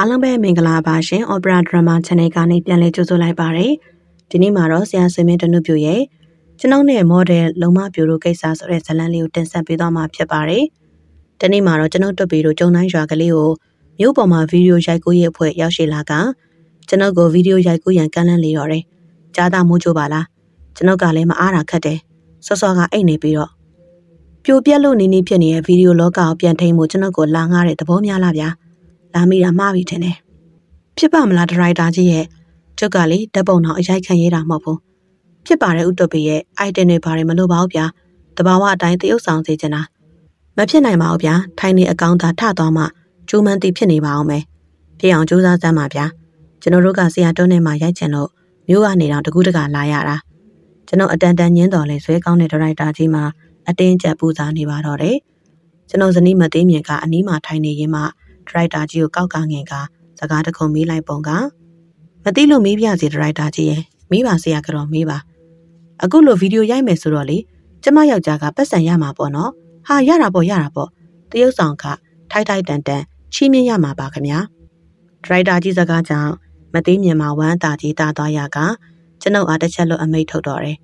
အားလုံးပဲမင်္ဂလာပါရှင် Opera Drama Channel ကနေပြန်လည်ကြိုဆိုလိုက်ပါရစေ။ဒီနေ့မှာတော့ဆရာဆွေမင်းတနုပြူရဲ့ကျွန်ုပ်နဲ့ model လုံမပြူတို့ကိစ္စဆိုတဲ့ဇာတ်လမ်းလေးကိုတင်ဆက်ပေးသွားမှာဖြစ်ပါတယ်။ဒီနေ့မှာတော့ကျွန်ုပ်တို့ပြည်တို့ကျုံတိုင်းရွာကလေးကိုမြို့ပေါ်မှာဗီဒီယိုရိုက်ကူးရေးအဖွဲ့ရောက်ရှိလာကကျွန်ုပ်ကိုဗီဒီယိုရိုက်ကူးရန်ကမ်းလှမ်းလေရော်တယ်။ကြားသားမိုးချိုးပါလား။ကျွန်ုပ်ကလည်းမအားတာခက်တယ်။စောစောကအိတ်နေပြီးတော့ပြိုပြက်လို့နေနေဖြစ်နေတဲ့ဗီဒီယိုလောကကိုပြန်ထိန်မှုကျွန်ုပ်ကိုလာငားတဲ့သဘောများလားဗျာ။ လာမိတာမှားပြီထင်တယ်ဖြစ်ပါမလားဒရိုက်တာကြီးရဲ့ကျုပ်ကလေဓပုံတော်အရိုက်ခံရတာမဟုတ်ဘူးဖြစ်ပါတယ်ဥတ္တပိရဲ့ item တွေဘာတွေမလို့ပါဘူးဗျာတဘာဝအတိုင်းတရုပ်ဆောင်စေချင်တာမဖြစ်နိုင်ပါဘူးဗျာထိုင်နေအကောင့်သာထသွားမှကျိုးမှန်းသိဖြစ်နေပါအောင်မယ်ပြေအောင်စူးစမ်းစမ်းပါဗျာကျွန်တော်တို့ကဆရာတွန်းထဲမှာရိုက်ချင်လို့မျိုးကနေတော့တကူးတကလာရတာကျွန်တော်အတန်တန်ညင်းတော်လဲဇွဲကောင်းတဲ့ဒရိုက်တာကြီးမှာအတင်းကျပ်ပူစားနေပါတော့တယ်ကျွန်တော်ဇနီးမသိမြင်ကအနီးမှာထိုင်နေရင်မှ ဒရိုက်တာကြီးကိုကောက်ကငင်ကစကားတခုမေးလိုက်ပုံကမသိလို့မေးပြစီဒရိုက်တာကြီးရဲ့မေးပါဆရာကတော့မေးပါအခုလိုဗီဒီယိုရိုက်မယ်ဆိုတော့လေကျမယောက်ျားကပတ်စံရမှာပေါ့နော်ဟာရတာပေါ့ရတာပေါ့တရုတ်ဆောင်ကထိုက်ထိုက်တန်တန်ချီးမြှင့်ရမှာပါခင်ဗျာဒရိုက်တာကြီးစကားကြောင့်မသိမြင်မှာဝမ်းတာကြီးတာသွားရကကျွန်ုပ်အားတစ်ချက်လို့အမိတ်ထုတ်တော့တယ်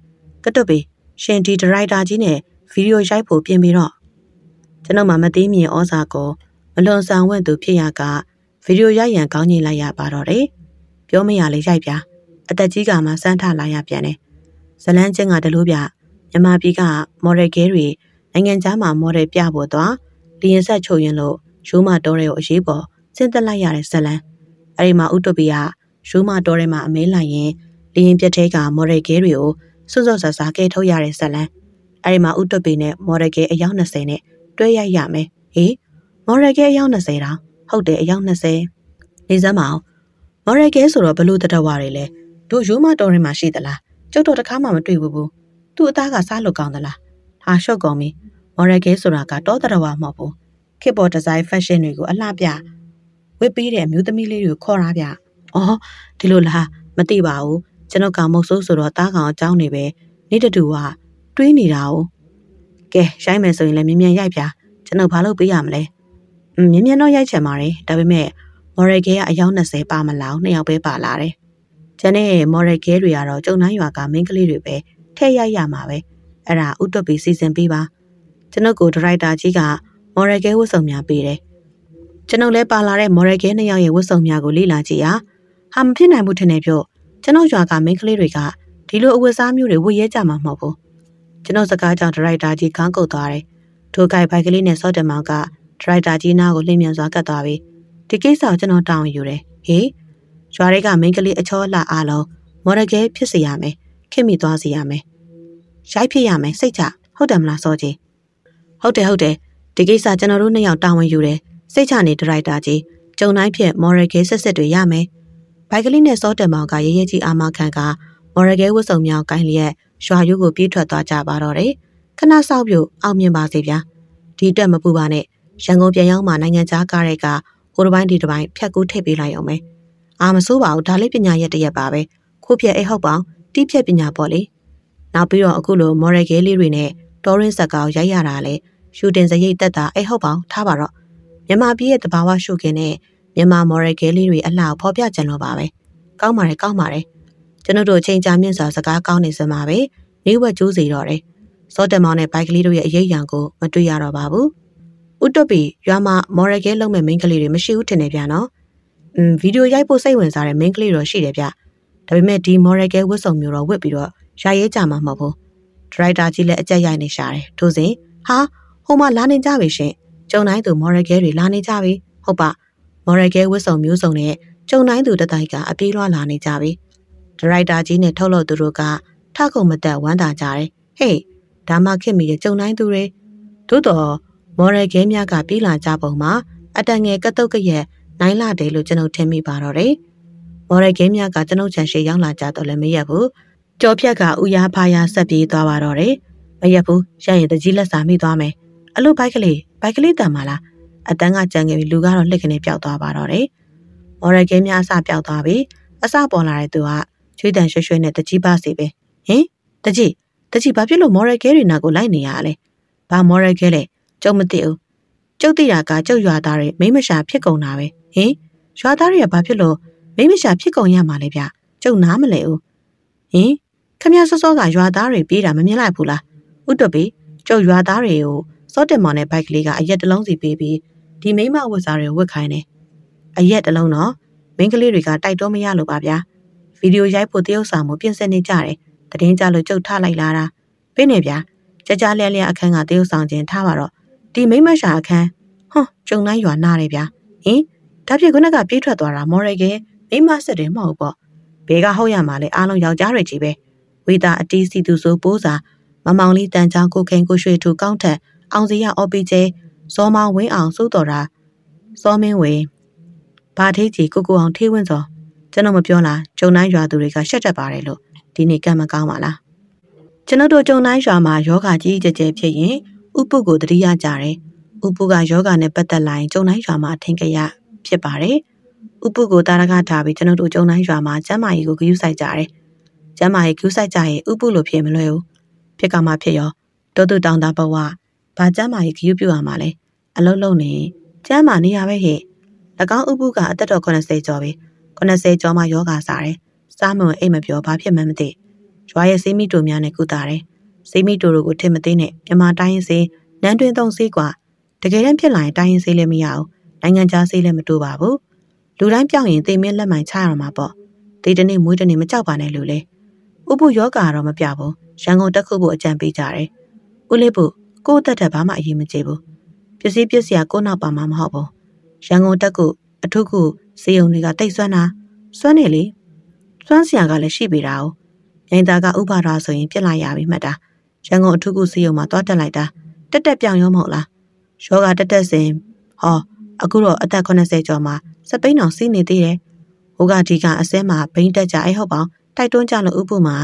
ကတုတ်ပေရှင်ဒီဒရိုက်တာကြီးနဲ့ဗီဒီယိုရိုက်ဖို့ပြင်ပြီးတော့ကျွန်ုပ်မှမသိမြင်ဩဇာကို မလွန်ဆန်ဝင့်သူဖြစ်ရကဗီဒီယိုရိုက်ရန်ကောင်းကြီးလိုက်ရပါတော့တယ်။ပြောမရလေရိုက်ပြ။အသက်ကြီးကမှစမ်းထလာရပြန်တယ်။ဇလန်းချင်းကတလို့ပြမြန်မာပြည်ကမော်ဒယ်ကဲတွေနိုင်ငံခြားမှာမော်ဒယ်ပြဖို့သွားလျင်ဆက်ချုပ်ရင်လို့ရိုးမတော်တွေကိုအရေးပေါ်ဆင်းသက်လိုက်ရတဲ့ဇလန်း။အဲဒီမှာဥတ္တပီကရိုးမတော်တွေမှာအမဲလိုက်ရင်လျင်ပြက်သေးကမော်ဒယ်ကဲတွေကိုစွတ်စွတ်ဆာဆာကဲထုတ်ရတဲ့ဇလန်း။အဲဒီမှာဥတ္တပီနဲ့မော်ဒယ်ကဲအယောက်20နဲ့တွဲရိုက်ရမယ်။ဟေး မော်ရကဲအယောက်20တောင်ဟုတ်တယ်အယောက်20နေစမ်းမအောင်မော်ရကဲဆိုတော့ဘလို့တတဝါတွေလဲတို့ရိုးမတော်ရင်မှာရှိသလားကျုပ်တို့တခါမှမတွေ့ဘူးဘူးသူ့အသားကစားလို့ကောင်းသလားဟာရှော့ကုန်ပြီမော်ရကဲဆိုတာကတော့တတဝါမဟုတ်ဘူးခေတ်ပေါ်ဒီဇိုင်းဖက်ရှင်တွေကိုအလှပြဝစ်ပေးတဲ့အမျိုးသမီးလေးတွေကိုခေါ်ထားပြအော်ဒီလိုလားမသိပါဘူးကျွန်တော်ကမုတ်ဆိုးဆိုတော့တားကောင်အကြောင်းနေပဲနေတတူကတွေးနေတာ哦ကဲရိုက်မယ်ဆိုရင်လည်းမြ мян ရိုက်ပြကျွန်တော်ဘာလုပ်ပေးရမလဲ မြင်းမြန်းတော့ရိုက်ချင်ပါတယ်ဒါပေမဲ့မော်ရယ်ကဲကအယောက်20ပါမလောက်နှစ်ယောက်ပဲပါလာတယ်ကျန်တဲ့မော်ရယ်ကဲတွေကတော့ကျုံနှမ်းရွာကမင်းကလေးတွေပဲထဲ့ရိုက်ရမှာပဲအဲ့ဒါဥတွက်ပြီးစီစဉ်ပေးပါကျွန်ုပ်ကိုဒရိုက်တာကြီးကမော်ရယ်ကဲဝတ်စုံများပေးတယ်ကျွန်ုပ်လည်းပါလာတဲ့မော်ရယ်ကဲနှစ်ယောက်ရဲ့ဝတ်စုံများကိုလေ့လာကြည့်ရဟာမဖြစ်နိုင်ဘူးထင်တယ်ပြော့ကျွန်ုပ်ရွာကမင်းကလေးတွေကဒီလိုအဝတ်စားမျိုးတွေဝတ်ရဲကြမှာမဟုတ်ဘူးကျွန်ုပ်စကားကြောင့်ဒရိုက်တာကြီးခေါင်းကုတ်သွားတယ်ထိုကိုက်ဘိုက်ကလေးနဲ့စော့တယ်မောင်က ဒရိုက်တာကြီးနားကိုလှည့်မြန်စွာကတ်သွားပြီးဒီကိစ္စကိုကျွန်တော်တောင်းယူတယ်ဟေးရွာတွေကမိန်းကလေးအချောလှအားလုံးမော်ဒကဲဖြစ်စေရမယ်ခင်မိသွားစေရမယ်ရိုက်ဖြစ်ရမယ်စိတ်ချဟုတ်တယ်မလားစောကြီးဟုတ်တယ်ဟုတ်တယ်ဒီကိစ္စကျွန်တော်တို့နှစ်ယောက်တာဝန်ယူတယ်စိတ်ချနေဒရိုက်တာကြီးကျုံတိုင်းဖြစ်မော်ရယ်ကဲဆက်ဆက်တွေရမယ်ဘိုက်ကလေးနဲ့စောတယ်မောင်ကရဲရဲကြီးအာမခံကမော်ရယ်ကဲဝတ်စုံမြောက်ကိုင်းလျက်ရွာယူကိုပြေးထွက်သွားကြပါတော့တယ်ခဏဆောက်ပြုတ်အောင်မြင်ပါစေဗျာဒီအတွက်မပူပါနဲ့ ရန်ကုန်ပြန်ရောက်မှနိုင်ငံခြားကားတွေကဟိုတစ်ပိုင်းဒီတစ်ပိုင်းဖြတ်ကူးထည့်ပေးလိုက်အောင်မယ်။အာမစိုးပါဘူးဒါလေးပညာရက်တရက်ပါပဲ။ခိုးပြက်အိဟုတ်ပေါင်းတီးဖြက်ပညာပေါ့လေ။နောက်ပြီးတော့အခုလိုမော်ရယ်ကဲလေးတွေနဲ့တော်ရင်းဇက်ကောင်ရိုက်ရတာလေရှူတင်စရိတ်တက်တာအိဟုတ်ပေါင်းထားပါတော့။မြန်မာပြည်ရဲ့တဘာဝရှုခင်းနဲ့မြန်မာမော်ရယ်ကဲလေးတွေအလှဖော်ပြကြလို့ပါပဲ။ကောင်းပါတယ်ကောင်းပါတယ်။ကျွန်တော်တို့ချိန်ကြာမြင့်စွာစကားကောင်းနေစမှာပဲ။နေဝက်ကျိုးစီတော့တယ်။စောတက်မောင်နဲ့ဘိုက်ကလေးတို့ရဲ့အရေးရန်ကိုမတွေ့ရတော့ပါဘူး။ ဥတုပီရွာမှာမော်ရကဲလုံးမဲ့မိန်းကလေးတွေမရှိဘူးထင်တယ်ဗျာနော်။อืมဗီဒီယိုရိုက်ဖို့စိတ်ဝင်စားတဲ့မိန်းကလေးတော့ရှိတယ်ဗျ။ဒါပေမဲ့ဒီမော်ရကဲဝတ်စုံမျိုးတော့ဝတ်ပြီးတော့ရရဲကြမှာမဟုတ်ဘူး။ဒရိုက်တာကြီးလည်းအကြက်ရိုက်နေရှာတယ်။ထို့စဉ်ဟာဟိုမှာလာနေကြပြီရှင်။ကျုံတိုင်းသူမော်ရကဲတွေလာနေကြပြီ။ဟုတ်ပါ။မော်ရကဲဝတ်စုံမျိုးစုံနဲ့ကျုံတိုင်းသူတတိုင်ကအပြေးလွှားလာနေကြပြီ။ဒရိုက်တာကြီးနဲ့ထုတ်လို့သူတို့ကထခုံမတက်ဝမ်းသာကြတယ်။ဟေးဒါမှခင်မီရဲ့ကျုံတိုင်းသူတွေသို့တော် မော်ရယ်ကဲများကပြေးလာကြပုံမှာအတန်ငယ်ကတုတ်ကရက်နိုင်လာတယ်လို့ကျွန်ုပ်ထင်မိပါတော့တယ်။မော်ရယ်ကဲများကကျွန်ုပ်ချန်ရှိရောက်လာကြတော့လည်းမရက်ဘူး။ကြော်ဖြက်ကဥယာဖာယာဆက်ပြေးသွားပါတော့တယ်။မရက်ဘူးရရင်တကြီးလက်စာမိသွားမယ်။အလို့ဘိုက်ကလေးဘိုက်ကလေးတန်ပါလား။အတန်းကကြံခဲ့ပြီးလူကတော့လှစ်ကနေပျောက်သွားပါတော့တယ်။မော်ရယ်ကဲများအစပျောက်သွားပြီးအစပေါ်လာတဲ့သူကချွေးတန်ရွှဲရွှဲနဲ့တကြီးပါစီပဲ။ဟင်တကြီးတကြီးဘာဖြစ်လို့မော်ရယ်ကဲတွေနာကိုလိုက်နေရလဲ။ဘာမော်ရယ်ကဲလဲ ကျုပ်မသိဘူးကျုပ်သိတာကကျုပ်ရွာသားတွေမိမရှာဖြစ်ကုန်တာပဲဟင်ရွာသားတွေကဘာဖြစ်လို့မိမရှာဖြစ်ကုန်ရမှာလဲဗျကျုံနားမလဲဦးဟင်ခမရစောစောကရွာသားတွေပြေးတာမမြင်လိုက်ဘူးလားဥတပိကျုပ်ရွာသားတွေကိုစောတင်မောင်နဲ့ဘိုက်ကလေးကအရက်တလုံးစီပေးပြီးဒီမိမဝတ်စားတွေဝတ်ခိုင်းတယ်အရက်တလုံးတော့မိန်းကလေးတွေကတိုက်တော့မရလို့ပါဗျာဗီဒီယိုရိုက်ဖို့တရုပ်ဆောင်မှုပြင်ဆင်နေကြတယ်တရင်ကြလို့ကြုတ်ထလိုက်လာတာဖိနေဗျာကြကြလဲလဲအခန်းကတရုပ်ဆောင်ခြင်းထားပါတော့ ဒီမိမရှာအခန်းဟွန်းကျုံတိုင်းရွာနာတယ်ဗျာဟင်ဒါဖြစ်ခုနကပြေးထွက်သွားတာမော်ရကဲမိမဆက်တယ်မဟုတ်ပေါ့ဘေကဟုတ်ရမှာလေအားလုံးယောက်ျားတွေကြီးပဲဝေတာအတီးစီသူဆိုပိုးစာမမောင်လေးတန်ချောင်းကိုခိန်ကိုရွှေထူကောင်းထက်အောင်စရအော်ပီကျဲစောမောင်ဝင်းအောင်စိုးတော်တာစောမင်းဝေဘာထေးကြီးကိုကိုအောင်ထေးဝင်းစောကျွန်တော်မပြောလားဂျုံတိုင်းရွာသူတွေကရှက်တတ်ပါတယ်လို့ဒီနေ့ကံမကောင်းပါလားကျွန်တော်တို့ဂျုံတိုင်းရွာမှာယောဂကြီးကြဲကြဲဖြစ်ရင် ဥပုကိုတတိယကြတယ်ဥပုကယောဂနဲ့ပတ်သက်လာရင်ဂျုံတိုင်းရွာမှာထင်ကြရဖြစ်ပါတယ်ဥပုကိုတာရကထားပြီးကျွန်တော်တို့ဂျုံတိုင်းရွာမှာကျမ်းမာရေးကိုဂရုစိုက်ကြတယ်ကျမ်းမာရေးဂရုစိုက်ကြရင်ဥပုလိုဖြစ်မလွယ်ဘူးဖြစ်ကမှဖြစ်ရောတောတုတောင်တာဘဝဘာကျမ်းမာရေးဂရုပြုရမှာလဲအလုံးလုံးနေကျမ်းမာနေရပဲဟဲ့၎င်းဥပုကအသက်တော်80ကျော်ပြီ80ကျော်မှယောဂစားတယ်စားမဝင်အိတ်မပြောဘာဖြစ်မှန်းမသိရွာရဲ့စေးမိတိုများနဲ့ကုတာတယ် စေးမိတိုတို့ကိုထင်မသိနဲ့မြမတိုင်းရင်စေးနန်းတွင်သုံးစေးกว่าတကယ်တမ်းဖြစ်လာရင်တိုင်းရင်စေးလည်းမရအောင်နိုင်ငံခြားစေးလည်းမတိုးပါဘူးလူတိုင်းပြောင်းရင်သေမင်းလက်မှန်ချရမှာပေါ့ဒီတနေ့မွေးတနေ့မကြောက်ပါနဲ့လူလေဥပုယောဂါတော့မပြဘူးရန်ကုန်တက်ခုဖို့အကြံပေးကြတယ်ဦးလေးဖို့ကိုယ့်တက်တက်ဘာမှအရေးမကြီးဘူးပစ္စည်းပစ္စည်းကကိုယ့်နောက်ပါမှာမဟုတ်ဘူးရန်ကုန်တက်ခုအထုခုစေယုံတွေကတိတ်ဆွမ်းတာစွမ်းနေလေစွမ်းစရာကလည်းရှိပေတာ哦မြိုင်သားကဥပါဒါဆိုရင်ပြစ်လိုက်ရပြီမှတ်တာ ရန်ကုန်အထုခုစေယုံမှာတွားတက်လိုက်တာတက်တက်ပြောင်ရောမဟုတ်လားယောဂတက်တက်စင်ဟောအခုတော့အသက်80ကျော်မှာစပိန်အောင်စီးနေသေးတယ်ဟိုကဒီကအစဲမှာဘိန်းတက်ကြအဲ့ဟုတ်ပေါင်းတိုက်တွန်းကြလို့ဥပုမှာ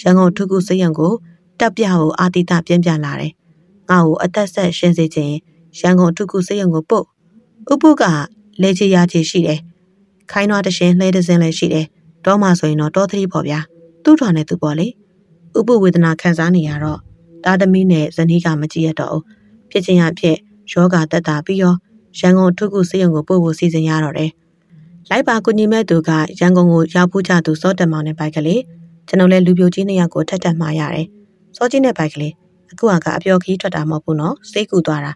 ရန်ကုန်ထုခုစေယုံကိုတက်ပြကိုအာတိတပြင်းပြလာတယ်ငါ့ကိုအသက်ဆက်ရှင်းစေခြင်းရန်ကုန်ထုခုစေယုံကိုပုတ်ဥပုကလေချီရချီရှိတယ်ခိုင်းတော့တရှင်လှဲတစင်းလည်းရှိတယ်တော့မှဆိုရင်တော့တောသတိပေါ့ဗျာသူ့ထွာနဲ့သူပေါ့လေ ဥပဝေဒနာခံစားနေရတော့တာသမီနဲ့ဇနီးကမကြည့်ရတော့ဘူးဖြစ်ချင်းရဖြစ်ယောဂတက်တာပြီးရောရန်ကုန်ထုခုစေယုံကိုပို့ဖို့စီစဉ်ရတော့တယ်လိုက်ပါကူညီမဲ့သူကရန်ကုန်ကိုရောက်ဖို့ကြသူစောတက်မောင်နဲ့ဘိုက်ကလေးကျွန်တော်လည်းလူပြိုကြီးနှစ်ယောက်ကိုထက်တက်မှာရတယ်စောကြီးနဲ့ဘိုက်ကလေးအခုကအပျော်ခီးထွက်တာမဟုတ်ဘူးနော်စိတ်ကူသွားတာ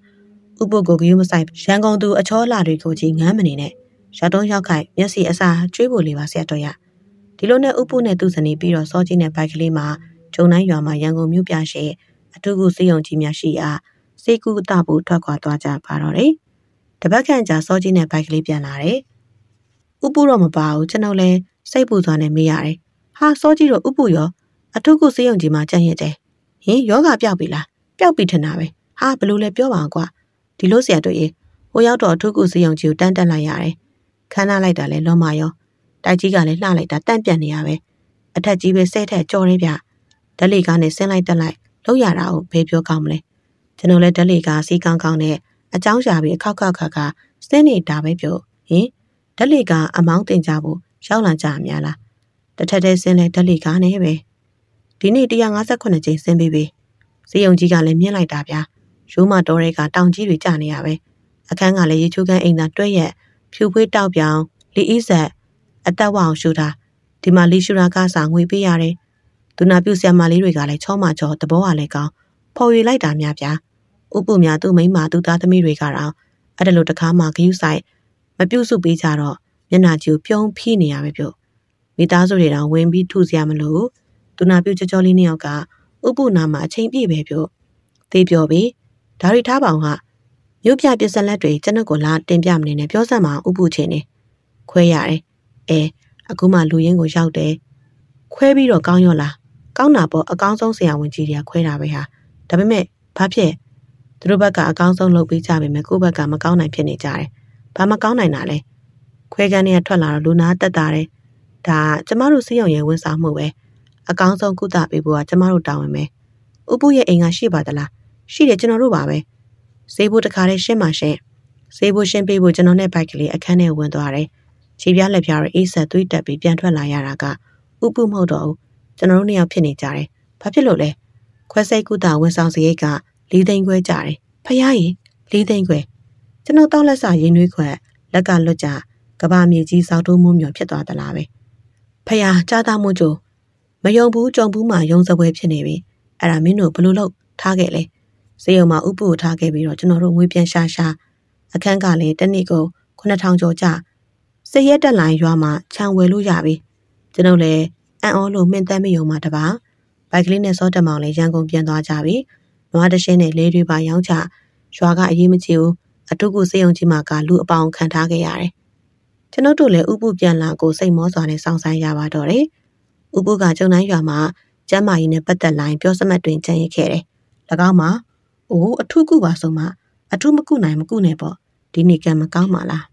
ဥပုကိုကယူမဆိုင်ရန်ကုန်သူအချောလာတွေကိုကြီးငမ်းမနေနဲ့ရတုံးရောက်ခိုက်မျက်စိအစာကျွေးဖို့လေးပါဆရာတော်ရဒီလိုနဲ့ဥပုနဲ့သူ့ဇနီးပြီးတော့စောကြီးနဲ့ဘိုက်ကလေးမှာ ဂျုံတိုင်းရွာမှာရန်ကုန်မြို့ပြရှိအထူးကူစေယုံကြီးများရှိအားစေကူတဖို့ထွက်ခွာသွားကြပါတော့တယ်တပတ်ခန့်ကြာစောကြီးနဲ့ဘိုက်ကလေးပြန်လာတယ်ဥပုတော့မပါဘူးကျွန်တော်လည်းစိတ်ပူသွားနေမိရတယ်ဟာစောကြီးတော့ဥပုရောအထူးကူစေယုံကြီးမှာကြံ့ရတဲ့ဟင်ယောဂပျောက်ပြီလားပျောက်ပြီထင်တာပဲဟာဘလို့လဲပြောပါကွာဒီလိုဆရာတို့ရေဟိုရောက်တော့အထူးကူစေယုံကြီးကိုတန်းတက်လိုက်ရတယ်ခန်းနာလိုက်တာလဲလွန်မာရောတိုက်ကြီးကလည်းလှလိုက်တာတန့်ပြန့်နေရပဲအထက်ကြီးပဲဆဲထက်ကြော်ရင်းပြ ဓက်လီကားနဲ့ဆင်းလိုက်တက်လိုက်လောက်ရတာကိုဘယ်ပြောကောင်းမလဲကျွန်တော်လည်းဓက်လီကားစီးကောင်းကောင်းနဲ့အချောင်းရှာပြီးအခောက်ခောက်ခါခါဆင်းနေတာပဲပြောဟင်ဓက်လီကားအမောင်းတင်ကြဖို့ရောက်လာကြများလားတထက်တဲ့ဆင်းလဲဓက်လီကားနဲ့ပဲဒီနေ့158ကျင်းဆင်းပြီးပြီစေယုံကြီးကလည်းမြင်လိုက်တာဗျာရိုးမတော်တွေကတောင်ကြီးတွေကျနေရပဲအခန်းကလည်းရေချိုးခန်းအိမ်သာတွဲရက်ဖြူဖွေးတောက်ပြောင်လီအီးဆက်အသက်ဝအောင်ရှူတာဒီမှာလီရှူရာကစာငွေပေးရတယ် ဒုနာပြုဆရာမလေးတွေကလည်းချောမချောတဘောကလည်းကောင်းဖော်ရလိုက်တာများဗျာဥပုများသူ့မိန်းမသူ့သားသမီးတွေကတော့အဲ့ဒါလိုတကားမှဂယုဆိုင်မပြုတ်စုပေးကြတော့မျက်နှာကြီးကိုပြုံးဖိနေရပဲပြုတ်မိသားစုတွေတောင်ဝင်ပြီးထုစရာမလိုဒုနာပြုကြောကြောလေးနှစ်ယောက်ကဥပုနာမှာအချိန်ပြည့်ပဲပြုတ်သေးပြောပြီးဒါရီထားပေါင်ကမြို့ပြပစ္စလက်တွေကျွန်ုပ်ကိုလာတင်ပြမနေနဲ့ပြောစမ်းမဥပုချင်းနေခွဲရတယ်အဲအခုမှလူရင်းကိုရောက်တယ်ခွဲပြီးတော့ကောင်းရောလား ကောင်းတာပေါ့အကောင်းဆုံးဆရာဝန်ကြီးတွေကခွဲတာပဲဟာဒါပေမဲ့ဘာဖြစ်သူတို့ဘက်ကအကောင်းဆုံးလုပ်ပေးကြပေမဲ့ကိုယ့်ဘက်ကမကောင်းနိုင်ဖြစ်နေကြတယ်ဘာမကောင်းနိုင်တာလဲခွဲကန်းတွေကထွက်လာတော့လူနာတက်တာတယ်ဒါကျမတို့စီးရုံရဲ့ဝန်ဆောင်မှုပဲအကောင်းဆုံးကုသပေးဖို့ကကျမတို့တာဝန်ပဲဥပုရဲ့အိမ်ကရှိပါသလားရှိတယ်ကျွန်တော်တို့ပါပဲဈေးဖို့တခါတည်းရှင်းပါရှင်းဈေးဖို့ရှင်းပေးဖို့ကျွန်တော်နဲ့ဘိုက်ကလေးအခန်းထဲဝင်သွားတယ်ခြေပြားလက်ပြားတွေအေးဆက်သွေးတက်ပြီးပြန်ထွက်လာရတာကဥပုမဟုတ်တော့ဘူး ကျွန်တော်တို့နှစ်ယောက်ဖြစ်နေကြတယ်ဘာဖြစ်လို့လဲခွဲစိတ်ကုသဝန်ဆောင်စရိတ်က၄သိန်းခွဲကြတယ်ဖယားရင်၄သိန်းခွဲကျွန်တော်တောက်လက်စာရင်းနှွေးခွက်လက်ကလွတ်ကြကဘာမြေကြီးစောက်တိုးမှုမျိုးဖြစ်သွားသလားပဲဖះကြားသားမှုကြိုမယုံဘူးကြုံဘူးမှယုံစပွဲဖြစ်နေပြီအဲ့ဒါမင်းတို့ဘလို့လို့ထားခဲ့လဲစေယုံမှာဥပုထားခဲ့ပြီးတော့ကျွန်တော်တို့ငွေပြန်ရှာရှာအခန်းကလည်းတနည်းကို9000ကျော်ကြစရက်တက်လိုင်းရွာမှာခြံဝယ်လို့ရပြီကျွန်တော်လည်း အန်အောလို့မှင်သက်မယုံမှာတပါဘိုက်ကလေးနဲ့စောတက်မောင်လည်းရန်ကုန်ပြန်သွားကြပြီနွားတရှင်းနဲ့လေးတွေပါရောင်းချရွာကအရေးမကြီးဘူးအတုကုစေယုံကြီးမှာကလူအပေါင်းခံထားခဲ့ရတယ်ကျွန်ုပ်တို့လည်းဥပုပြန်လာကိုစိတ်မောစွာနဲ့စောင့်ဆိုင်ရပါတော့တယ်ဥပုကကျုံတိုင်းရွာမှာကျမ်းမာရေးနဲ့ပတ်သက်လိုင်းပြောစမှတ်တွင်ကြံရခဲ့တယ်၎င်းမှာအိုးအထုကုပါဆုံးမအထုမကုနိုင်မကုနဲ့ပေါ့ဒီနေ့ကံမကောင်းပါလား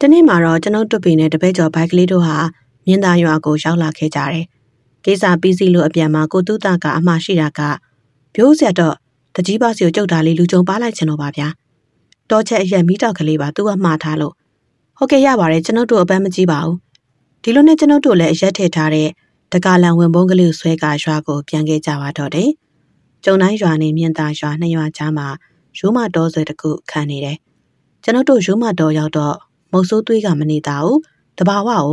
တနေ့မှာတော့ကျွန်ုပ်တို့ပင်နဲ့တပည့်ကျော်ဘိုက်ကလေးတို့ဟာ မြင်းသားရွာကိုရောက်လာခဲ့ကြတယ်ကိစ္စပြီးစီလို့အပြန်မှာကိုတုတကအမှားရှိတာကပြိုးဆက်တော့တကြီးပါစီကိုကြုတ်တာလေးလူကြုံပါလိုက်ချင်တော့ပါဗျာတောချက်အရက်မိတောက်ကလေးပါသူကမှားထားလို့ဟုတ်ကဲ့ရပါတယ်ကျွန်ုပ်တို့အပန်းမကြည့်ပါဘူးဒီလိုနဲ့ကျွန်ုပ်တို့လည်းအရက်ထည့်ထားတဲ့တကာလန်ဝင်ပုံးကလေးဆွဲကရွာကိုပြန်ခဲ့ကြပါတော့တယ်ကျုံတိုင်းရွာနဲ့မြင့်သာရွာနှစ်ရွာကြားမှာရိုးမတော်ဆွဲတစ်ခုခံနေတယ်ကျွန်ုပ်တို့ရိုးမတော်ရောက်တော့မုတ်ဆိုးသွေးကမနေတာဘူးတဘာဝကို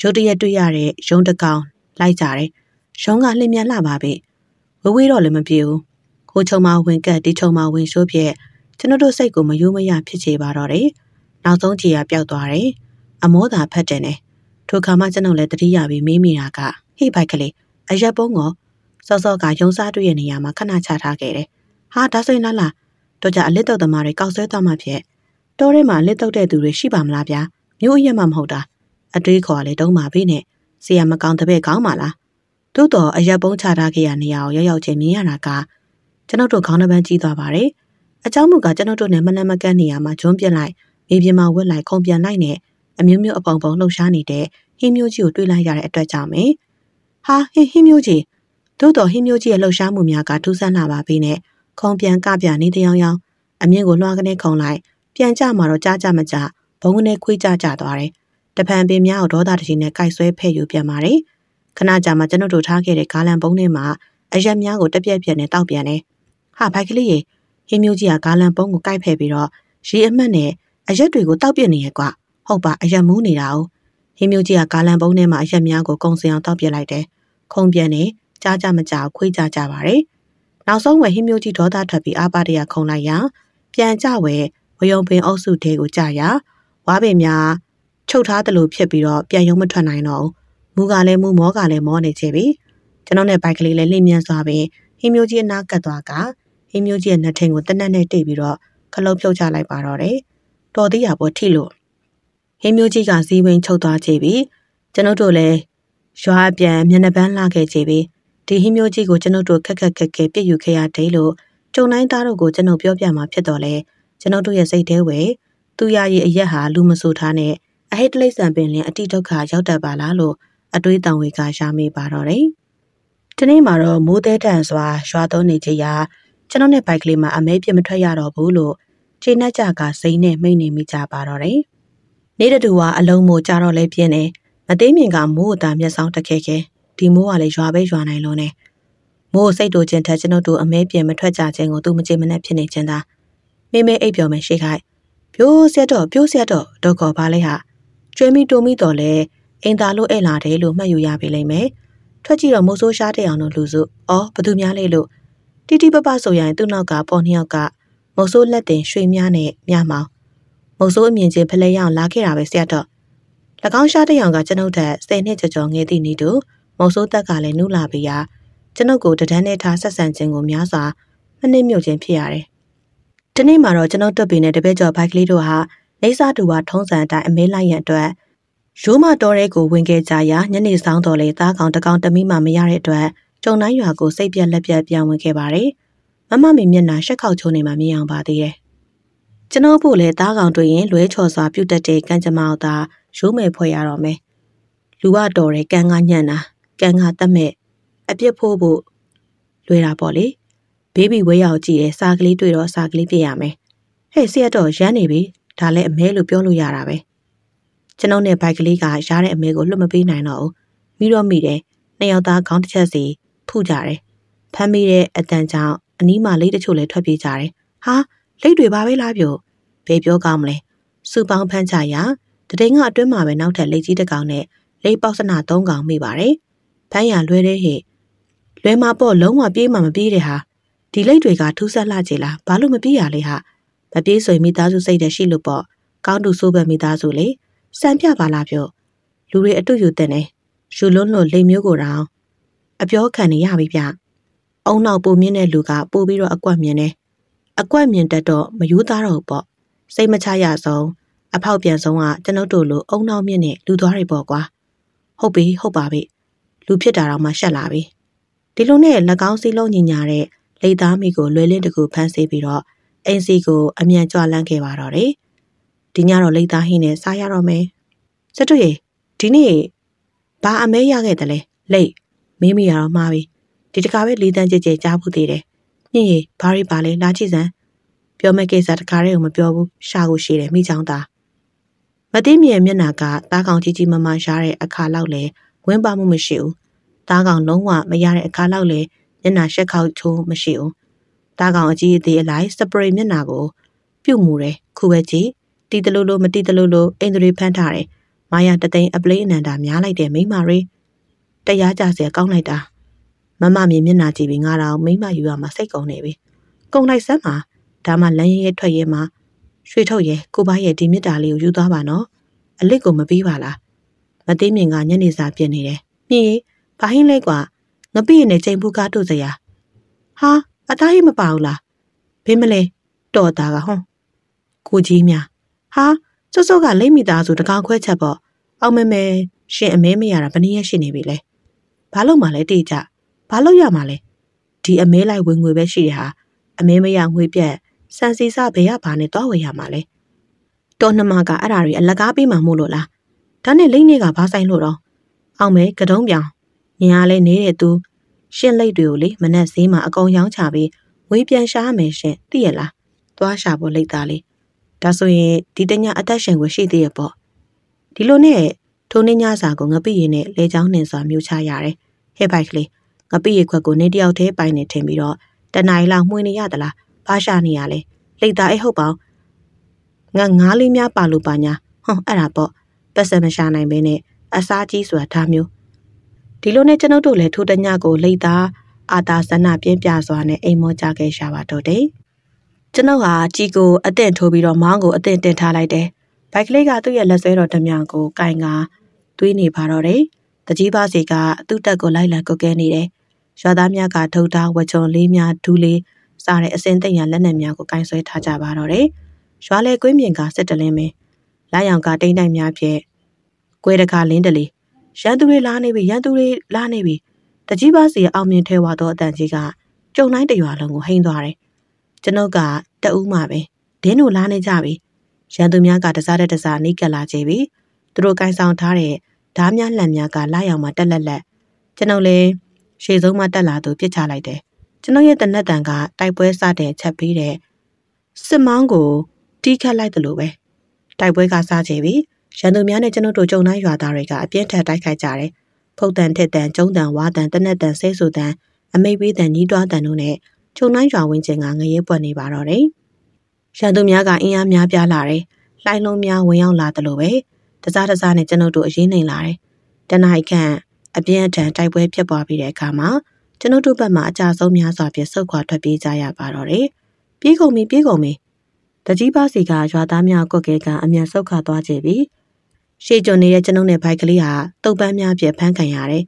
ရုတ်တရက်တွေ့ရတဲ့ရုံးတကောင်လိုက်ကြတယ်ရုံးကလှင်မြန်လှပါပဲဝဝေးတော့လည်းမပြေဘူးဟိုချုံမဝင်ကက်ဒီချုံမဝင်ရှိုးပြက်ကျွန်တော်တို့စိတ်ကိုမယိုးမရဖြစ်ချေပါတော့တယ်နောက်ဆုံးကြည်ရပျောက်သွားတယ်အမောသာဖတ်တယ်နဲ့ထိုခါမှကျွန်တော်လည်းတတိယပြီးမေးမိတာကဟိဘိုက်ကလေးအရက်ပုံးကိုစောစောကရုံစားတွေ့ရနေရမှာခဏချထားခဲ့တယ်ဟာဒါဆိုရင်လားလားတော့ကြအလစ်တုတ်သမားတွေကောက်ဆွဲသွားမှဖြစ်တောထဲမှာလစ်တုတ်တဲ့သူတွေရှိပါမလားဗျာမျိုးအရက်မှမဟုတ်တာ အတွေးခေါ်လေတုံးပါပြီနဲ့စီရမကောင်းတပည့်ကောင်းပါလားသို့တော်အရက်ပုံးချထားခဲ့ရနေရအောင်ရောက်ရောက်ချင်းမြင်ရတာကကျွန်တော်တို့ခေါင်းနှပန်းကြီးသွားပါတယ်အเจ้าမူကကျွန်တော်တို့နဲ့မနက်မကန်းနေရမှာဂျွန်းပြစ်လိုက်မြေပြင်မှာဝက်လိုက်ခုံပြန်လိုက်နဲ့အမျိုးမျိုးအပုံပုံလှုပ်ရှားနေတဲ့ဟင်းမျိုးကြီးကိုတွေးလိုက်ရတဲ့အတွက်ကြောင့်ပဲဟာဟင်းဟင်းမျိုးကြီးသို့တော်ဟင်းမျိုးကြီးရဲ့လှုပ်ရှားမှုများကထူးဆန်းလာပါပြီနဲ့ခုံပြန်ကပြနေတဲ့အယောင်ယောင်အမြင့်ကိုလွှားကနေခုံလိုက်ပြန်ကြမှာတော့ကြားကြမကြဘုံကနေခွေးကြကြသွားတယ် တဖန်ပင်များကိုဒေါသတကြီးနဲ့ကြိုက်ဆွဲဖဲ့ယူပြန်ပါတယ်ခဏကြာမှကျွန်တော်တို့ထားခဲ့တဲ့ဂါလန်ပုံးထဲမှာအရက်များကိုတက်ပြက်ပြက်နဲ့တောက်ပြန်တယ်ဟာဘိုက်ကလေးရေဟင်းမျိုးကြီးကဂါလန်ပုံးကိုကိုက်ဖဲ့ပြီးတော့ရေအမှတ်နဲ့အရက်တွေကိုတောက်ပြစ်နေရဲ့ကွာဟုတ်ပါအရက်မူးနေတာ哦ဟင်းမျိုးကြီးကဂါလန်ပုံးထဲမှာအရက်များကိုကုံစင်အောင်တောက်ပြစ်လိုက်တယ်ခုံပြန်နေကြားကြမကြခွေးကြကြပါတယ်နောက်ဆုံးဝယ်ဟင်းမျိုးကြီးဒေါသထွက်ပြီးအာပါတရခုံလိုက်ရာပြန်ကြဝယ်ဝယုံပင်အုပ်စုတဲကိုကြာရာဝါပင်များ ချုပ်ထားတယ်လို့ဖြစ်ပြီးတော့ပြန်ရုံမထွက်နိုင်တော့ဘူးမူကလည်းမူမောကလည်းမောနေချေပြီကျွန်တော်နဲ့ဘိုက်ကလေးလည်းလင်းမြန်စွာပင်ဟင်းမျိုးကြီးအနားကတ်သွားကဟင်းမျိုးကြီးရဲ့နှထိန်ကိုတနက်နဲ့တိတ်ပြီးတော့ခလုတ်ဖြုတ်ချလိုက်ပါတော့တယ်တော်သေးရပေါ်ထိလို့ဟင်းမျိုးကြီးကဇီးဝင်းချုပ်သွားချေပြီကျွန်ုပ်တို့လည်းရွာပြန်မျက်နှာပန်းလှခဲ့ချေပြီဒီဟင်းမျိုးကြီးကိုကျွန်ုပ်တို့ခက်ခက်ခက်ခဲပြည့်ယူခဲ့ရတယ်လို့ကျုံတိုင်းသားတို့ကိုကျွန်ုပ်ပြောပြမှာဖြစ်တော့လဲကျွန်ုပ်တို့ရဲ့စိတ်ထဲဝယ်သူရရဲ့အရက်ဟာလူမဆူထားနဲ့ အဟိတ်တလိษံပင်လင်အတိဒုက္ခရောက်တတ်ပါလားလို့အတွေးတောင်ဝေကရှားမိပါတော့တယ်။ဒီနေ့မှာတော့မိုးသေးတန်စွာရွာသွန်းနေကြရာကျွန်တော်နဲ့ဘိုက်ကလေးမှာအမဲပြမထွက်ရတော့ဘူးလို့ခြေနှက်ကြကစိမ့်နဲ့မိတ်နေမိကြပါတော့တယ်။နေ့တူကအလုံးမို့ကြတော့လဲပြင်းနေမသိမြင်ကမိုးအတာမျက်စောင်းတက်ခဲခဲဒီမိုးကလည်းရွာပဲရွာနိုင်လို့နေမိုးစိတ်တူချင်းထက်ကျွန်တော်တို့အမဲပြင်းမထွက်ကြခြင်းကိုသူမကြည့်မနဲ့ဖြစ်နေခြင်းသာမိမဲအိပ်ပျော်မယ်ရှိခိုက်ပြိုးဆက်တော့ပြိုးဆက်တော့တော့ကောပါလိုက်ဟာ ကျွေးမိတိုမိတော်လဲအင်တာလို့ဧလာတယ်လို့မှတ်ယူရပြီလိမ့်မယ်ထွက်ကြည့်တော့မိုးဆိုးရှားတဲ့အောင်တို့လူစုအော်ဘသူများလဲလို့တိတိပပဆိုရင်သူ့နောက်ကပေါ်နှစ်ယောက်ကမုတ်ဆိုးလက်တင်ရွှေများနဲ့မြမောင်မုတ်ဆိုးအမြင်ချင်းဖလဲရအောင်လာခဲ့တာပဲဆရာတော့၎င်းရှားတဲ့အောင်ကကျွန်ုပ်ထက်10နှစ်ကျော်ကျော်ငယ်သည့်နီးတူမုတ်ဆိုးတက်ကလည်းနှုလာပြီးရာကျွန်ုပ်ကိုတဒန်းနဲ့ထားဆက်ဆံခြင်းကိုများစွာမနစ်မြုပ်ခြင်းဖြစ်ရတယ်။ဒီနေ့မှာတော့ကျွန်ုပ်တွတ်ပင်နဲ့တပည့်ကျော်ဘိုက်ကလေးတို့ဟာ နေစာတူပါထုံးစံအတိုင်းအမဲလိုက်ရန်အတွက်ရိုးမတော်ရဲကိုဝင်ခဲ့ကြရာညနေဆောင်တော်လေသားကောင်တကောင်တမိမှမရတဲ့အတွက်ကျုံတိုင်းရွာကိုစိတ်ပြက်လက်ပြက်ပြန်ဝင်ခဲ့ပါတယ်။မမမေမျက်နှာရှက်ခေါက်ချိုးနေမှမြင်အောင်ပါသေးတယ်။ကျွန်တော်ဖို့လေသားကောင်တွေ့ရင်လွဲချော်စွာပြုတ်တက်တဲ့ကံကြမ္မာသာရိုးမယ်ဖွဲ့ရတော့မယ်။လူကတော်တယ်ကံကညံ့တာကံကတက်မဲ့အပြစ်ဖို့ဖို့လွယ်တာပေါ့လေ။ဘေဘီဝဲရောက်ကြည့်တယ်စာကလေးတွေ့တော့စာကလေးပြရမယ်။ဟဲ့ဆရာတော်ရမ်းနေပြီ ဒါလည်းအမဲလို့ပြောလို့ရတာပဲ။ကျွန်ုပ်နဲ့ဘိုက်ကလေးကရားတဲ့အမဲကိုလွတ်မပေးနိုင်တော့ဘူး။မိတော့မိတယ်။နှစ်ယောက်သားခေါင်းတစ်ချက်စီဖုကြတယ်။ဖမ်းမိတဲ့အတန်ကြောင့်အနီးမှာလိတ်တချို့လည်းထွက်ပြေးကြတယ်။ဟာလိတ်တွေပါပဲလားပြို့။ဘယ်ပြောကောင်းမလဲ။စူပေါင်းဖမ်းချရာတတတိန်ကအတွင်းမှာပဲနောက်ထပ်လက်ကြီးတစ်ကောင်နဲ့လိပ်ပေါက်စနာ၃ကောင်မိပါတယ်ဖမ်းရလွဲတဲ့ဟဲ့လွဲမှာပေါ့လုံးဝပြေးမှမပြေးတဲ့ဟာဒီလိပ်တွေကထူးဆန်းလှကြလားဘာလို့မပြေးရလဲဟာ မပြေးဆိုရင်မိသားစုစိတ်တရှိလို့ပေါ့ကောင်းတူဆိုးပဲမိသားစုလေစံပြပါလားပြောလူတွေအတူယူတဲ့နေရှူလွန်းလွန်းလိမ်မျိုးကိုတောင်အပြောခံနေရပြီဗျအုံနောက်ပုံမြင့်တဲ့လူကပို့ပြီးတော့အကွက်မြင်တယ်အကွက်မြင်တတ်တော့မယူသားတော့ဘူးပေါ့စိတ်မချရဆုံးအဖောက်ပြန်ဆုံးကကျွန်ုပ်တို့လိုအုံနောက်မြင့်နဲ့လူသွားတွေပေါ့ကွာဟုတ်ပြီဟုတ်ပါပြီလူဖြစ်တာတော့မှရှက်လာပြီဒီလိုနဲ့၎င်းစီလုံးညီညာတဲ့လိတ်သားမိကိုလွယ်လင်းတကူဖမ်းဆီးပြီးတော့ အိမ်စီကိုအမြန်ကြွလန်းခဲ့ပါတော့တယ်ဒီညတော့လိတ်သားဟင်းနဲ့စားရတော့မယ်စတူရေဒီနေ့ဘာအမဲရခဲ့တယ်လဲလိတ်မင်းမရတော့မှာပြီဒီတခါပဲလေးတန်းကြဲကြဲကြားဖို့သေးတယ်ညင်ရီဘာရီပါလဲလာကြည့်စမ်းပြောမဲ့ကိစ္စတခါတည်းကိုမပြောဘူးရှာကိုရှိတယ်မိချောင်းသားမသိမြင်မျက်နာကတားကောင်ကြီးကြီးမမရှားတဲ့အခါလောက်လဲဝင်းပါမှုမရှိဘူးတားကောင်လုံးဝမရတဲ့အခါလောက်လဲမျက်နာရှက်ခေါက်ချိုးမရှိဘူး တားကောင်အကြီးအသေးအလိုက်စပရိတ်မျက်နာကို ပြုတ်မှုတယ်ခုပဲကြည့်တီတလို့လို့မတီတလို့လို့အင်္ဒရီဖမ်းထားတယ်မာယာတသိန်းအပလေးအနန္တာများလိုက်တယ်မိမရီတရားကြစရာကောင်းလိုက်တာမမမြင်မျက်နာကြည့်ပြီးငါတော့မိမယူရမှာစိတ်ကုန်နေပြီကုံလိုက်စမ်းပါဒါမှလမ်းရဲရဲထွက်ရဲမှာရွှေထုတ်ရဲကိုပါရဲ့ဒီမြစ်တာလေးကိုယူသွားပါနော်အလစ်ကိုမပြီးပါလားမသိမြင်ကညနေစာပြင်းနေတယ်မြင်ဘာဟင်းလဲကွာငပိရနဲ့ချိန်ဘူးကားတို့စရာဟာ အသားကြီးမပါဘူးလားဘင်းမလဲတော်တာကဟွန်းကိုကြီးများဟာစောစောကလိမ့်မိသားစုတကောင်ခွဲချက်ပေါ့အောင်မဲမဲရှင်အမဲမရတာဘယ်နည်းရရှိနေပြီလဲဘာလို့မှလဲတိကြဘာလို့ရမှာလဲဒီအမဲလိုက်ဝင်ငွေပဲရှိရဟာအမဲမရငွေပြက်စံစီစဘယ်ရဘာနဲ့တော့ဝယ်ရမှာလဲတော်နှမကအဲ့ဒါတွေအလကားပေးမှမို့လို့လားဒါနဲ့လိမ့်နေကဘာဆိုင်လို့တော့အောင်မဲကတုံးပြောင်ညင်အားလဲနေတဲ့သူ ရှင်းလိတ်တွေကိုလေမနဲ့ဈေးမှာအကုန်ရောင်းချပြီးဝေးပြန်ရှားမယ်ရှင်သိရလားသွားရှာဖို့လိတ်သားလေးဒါဆိုရင်ဒီတညအသက်ရှင်ကိုရှိသေးရပေါ့ဒီလိုနဲ့ထိုနေ့ညစာကိုငပိရည်နဲ့လေချောင်းနှင်စွာမြူချရတယ်ဟဲ့ဘိုက်ကလေးငပိရည်ခွက်ကိုနေတယောက်တည်းပိုင်နေထင်ပြီးတော့တနင်္လာလောက်မှွေနေရသလားဘာရှာနေရလဲလိတ်သားအိဟုတ်ပေါင်းငါငားလေးများပါလို့ပါညာဟွန်းအဲ့ဒါပေါ့ပတ်စံမရှာနိုင်ဘဲနဲ့အစားကြီးဆိုတာဒါမျိုး ဒီလိုနဲ့ကျွန်ုပ်တို့လည်းထိုတညကိုလိတ်သားအာတာဆန္ဒပြင်းပြစွာနဲ့အိမ်မောကြခဲ့ရှာပါတော့တယ်ကျွန်ုပ်ဟာជីကိုအသင့်ထိုးပြီးတော့မောင်းကိုအသင့်တင်ထားလိုက်တယ်ဘိုက်ကလေးကသူ့ရဲ့လက်ဆွဲတော်ဓမြကိုကင်ကသွေးနေပါတော့တယ်တကြီးပါစီကသူ့တက်ကိုလိုက်လံကုတ်ကဲနေတယ်ရွာသားများကထုတ်ထားဝချုံလေးများဒူးလေးစားတဲ့အစင်းသိမ့်ရလက်နက်များကိုကင်ဆွဲထားကြပါတော့တယ်ရွာလေကွင်းမြင်ကစစ်တလင်းမင်းလာရောင်ကတိမ့်တိုင်များဖြင့်ကွဲတကာလင်းတလီ ရန်သူတွေလာနေပြီရန်သူတွေလာနေပြီတကြီးပါစီအောင်မြင်ထဲဝါသောအတန်ကြီးကကျုံတိုင်းတရွာလုံးကိုဟိမ့်သွားတယ်ကျွန်ုပ်ကတအူးမှပဲဒင်းတို့လာနေကြပြီရန်သူများကတစားတဲ့တစားနှိကက်လာကြပြီသူတို့ကင်ဆောင်ထားတဲ့ဓားများလှန်များကလာရောက်မှတက်လက်လက်ကျွန်ုပ်လည်းရှေ့ဆုံးမှတက်လာသူပြစ်ချလိုက်တယ်ကျွန်ုပ်ရဲ့တနက်တန်ကတိုက်ပွဲစတဲ့ချက်ပြီးတဲ့စစ်မောင်းကိုတီးခတ်လိုက်တယ်လို့ပဲတိုက်ပွဲကစားကြပြီ ရန်သူများနဲ့ကျွန်ုပ်တို့ကြုံတိုင်းရွာသားတွေကအပြင်းထန်တိုက်ခိုက်ကြတယ်ဖုတ်တန်ထက်တန်ကျုံတန်ဝါတန်တနက်တန်ဆဲဆူတန်အမိတ်ပေးတန်ညီးတွားတန်တို့နဲ့ခြုံနှိုင်းရွာဝင်းကျင်ကငရဲပွက်နေပါတော့တယ်ရန်သူများကအင်အားများပြားလာတယ်လှိုင်းလုံးများဝင်ရောက်လာတယ်လို့ပဲတစားတစားနဲ့ကျွန်ုပ်တို့အရေးနိုင်လာတယ်တနအိုက်ခန့်အပြင်းအထန်တိုက်ပွဲဖြစ်ပွားပြီးတဲ့အခါမှာကျွန်ုပ်တို့ဘက်မှာအကြဆုံးများစွာဖြင့်ဆုတ်ခွာထွက်ပြေးကြရပါတော့တယ်ပြေးကုန်ပြီပြေးကုန်ပြီတကြီးပါစီကရွာသားများကွက်ကဲကအမြန်ဆုတ်ခါသွားကြပြီ ရှေ့ကျွန်းနေတဲ့ကျွန်ုပ်နဲ့ဘိုက်ကလေးဟာတုပ်ပန်းများပြဖမ်းခံရတယ်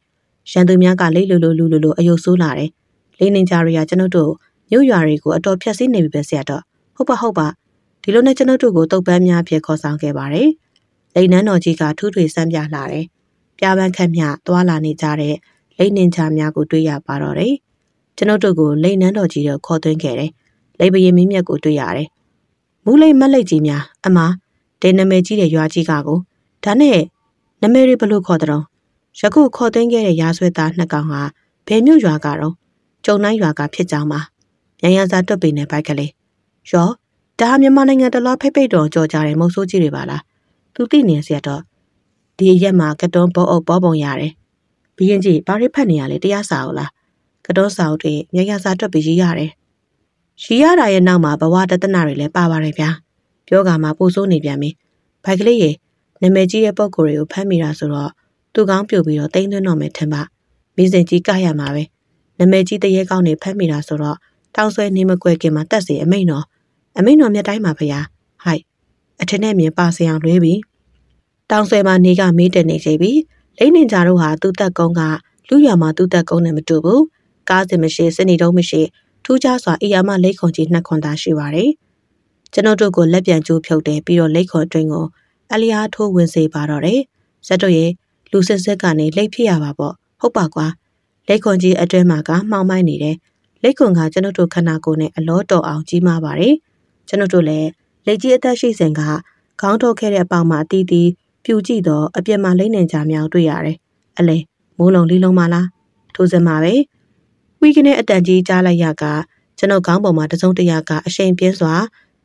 ရန်သူများကလိတ်လူလူလူလူလူအယုတ်ဆိုးလာတယ်လေးနင်ဂျာရီကကျွန်ုပ်တို့မြို့ရွာတွေကိုအတော်ဖြတ်စည်းနေပြီပဲဆရာတော့ဟုတ်ပါဟုတ်ပါဒီလိုနဲ့ကျွန်ုပ်တို့ကိုတုပ်ပန်းများပြခေါ်ဆောင်ခဲ့ပါတယ်လိန်နန်းတော်ကြီးကထူးထွေဆန်းပြလာတယ်ပြပန်းခတ်မြသွားလာနေကြတဲ့လိန်နင်ဂျာများကိုတွေ့ရပါတော့တယ်ကျွန်ုပ်တို့ကိုလိန်နန်းတော်ကြီးတို့ခေါ်သွင်းခဲ့တယ်လိန်ပရင်မင်းမြတ်ကိုတွေ့ရတယ်မူးလိမ်မက်လိတ်ကြီးများအမဒေနမဲကြီးတဲ့ရွာကြီးကကို ဒါနဲ့နမဲရီဘလို့ခေါ်တဲ့ယခုခေါ်သွင်းခဲ့တဲ့ရာဆွဲသားနှစ်ကောင်ဟာဘယ်မြို့ရွာကတော့ကျုံနိုင်ရွာကဖြစ်ကြောင်းပါရန်ရစာတွတ်ပိနေပိုက်ကလေးရောဒါဟာမြန်မာနိုင်ငံတလားဖိတ်ဖိတ်တော်ကြော်ကြတဲ့မုတ်ဆိုးကြီးတွေပါလားသူသိနေစရာတော့ဒီရက်မှာကတွန်းပေါ်အုပ်ပေါ်ပုံရတယ်ဘီရင်ကြီးဘာရိဖတ်နေရလဲတရားစာဟုတ်လားကတွန်းစာအုပ်တွေရန်ရစာတွတ်ပြီးရေးရတယ်ရီရတာရဲ့နောက်မှာဘဝတသနာတွေလည်းပါပါတယ်ဗျာပြောကမှပို့ဆိုးနေပြန်ပြီဘိုက်ကလေးရေ နနာမည်ကြီးတဲ့ပုံကိုယ်တွေကိုဖမ်းမိတာဆိုတော့သူကောင်းပြုတ်ပြီးတော့တိမ့်သွင်းတော့မယ်ထင်ပါမိစဉ်ကြီးကရမှာပဲနာမည်ကြီးတရေကောင်းနေဖမ်းမိတာဆိုတော့တောင်ဆွဲနေမကွယ်ခင်မှာတက်စီအမိန်တော်အမိန်တော်မြတ်တိုင်းမှာဖျားဟိုက်အထင်းနဲ့မြင်ပါစအောင်လွဲပြီတောင်ဆွဲမှာနေကမေးတက်နေကြပြီလိမ့်နေကြတော့ဟာသူ့တက်ကုန်းကလူရမှာသူ့တက်ကုန်းနဲ့မတူဘူးကားစင်မရှိစနေတုံးမရှိထူးခြားစွာအီယာမလိတ်ခွန်ကြီးနှစ်ခွန်သာရှိပါတယ်ကျွန်တော်တို့ကိုလက်ပြန်ကျိုးဖြုတ်တယ်ပြီးတော့လိတ်ခွန်အတွင်းကို အလျားထိုးဝင်စေပါတော့တယ်ဇက်တို့ရဲ့လူစစ်စစ်ကနေလိတ်ဖြစ်ရပါပေါ့ဟုတ်ပါကွာလိတ်ခွန်ကြီးအတွင်းမှာကမှောင်မိုင်းနေတယ်လိတ်ခွန်ကကျွန်တော်တို့ခန္ဓာကိုယ်နဲ့အလောတော်အောင်ကြီးမားပါတယ်ကျွန်တော်တို့လည်းလက်ကြီးအသက်ရှိစဉ်ကခေါင်းထုတ်ခဲ့တဲ့အပေါင်မှာအတီးတီးပြူကြည့်တော့အပြက်မှာလိမ့်နေကြမြောင်တွေ့ရတယ်အလဲမိုးလုံးလေးလုံးမလားထိုးစမှာပဲဝီကနေအတန်ကြီးကြားလိုက်ရကကျွန်ုပ်ခေါင်းပေါ်မှာတစုံတရာကအရှိန်ပြင်းစွာ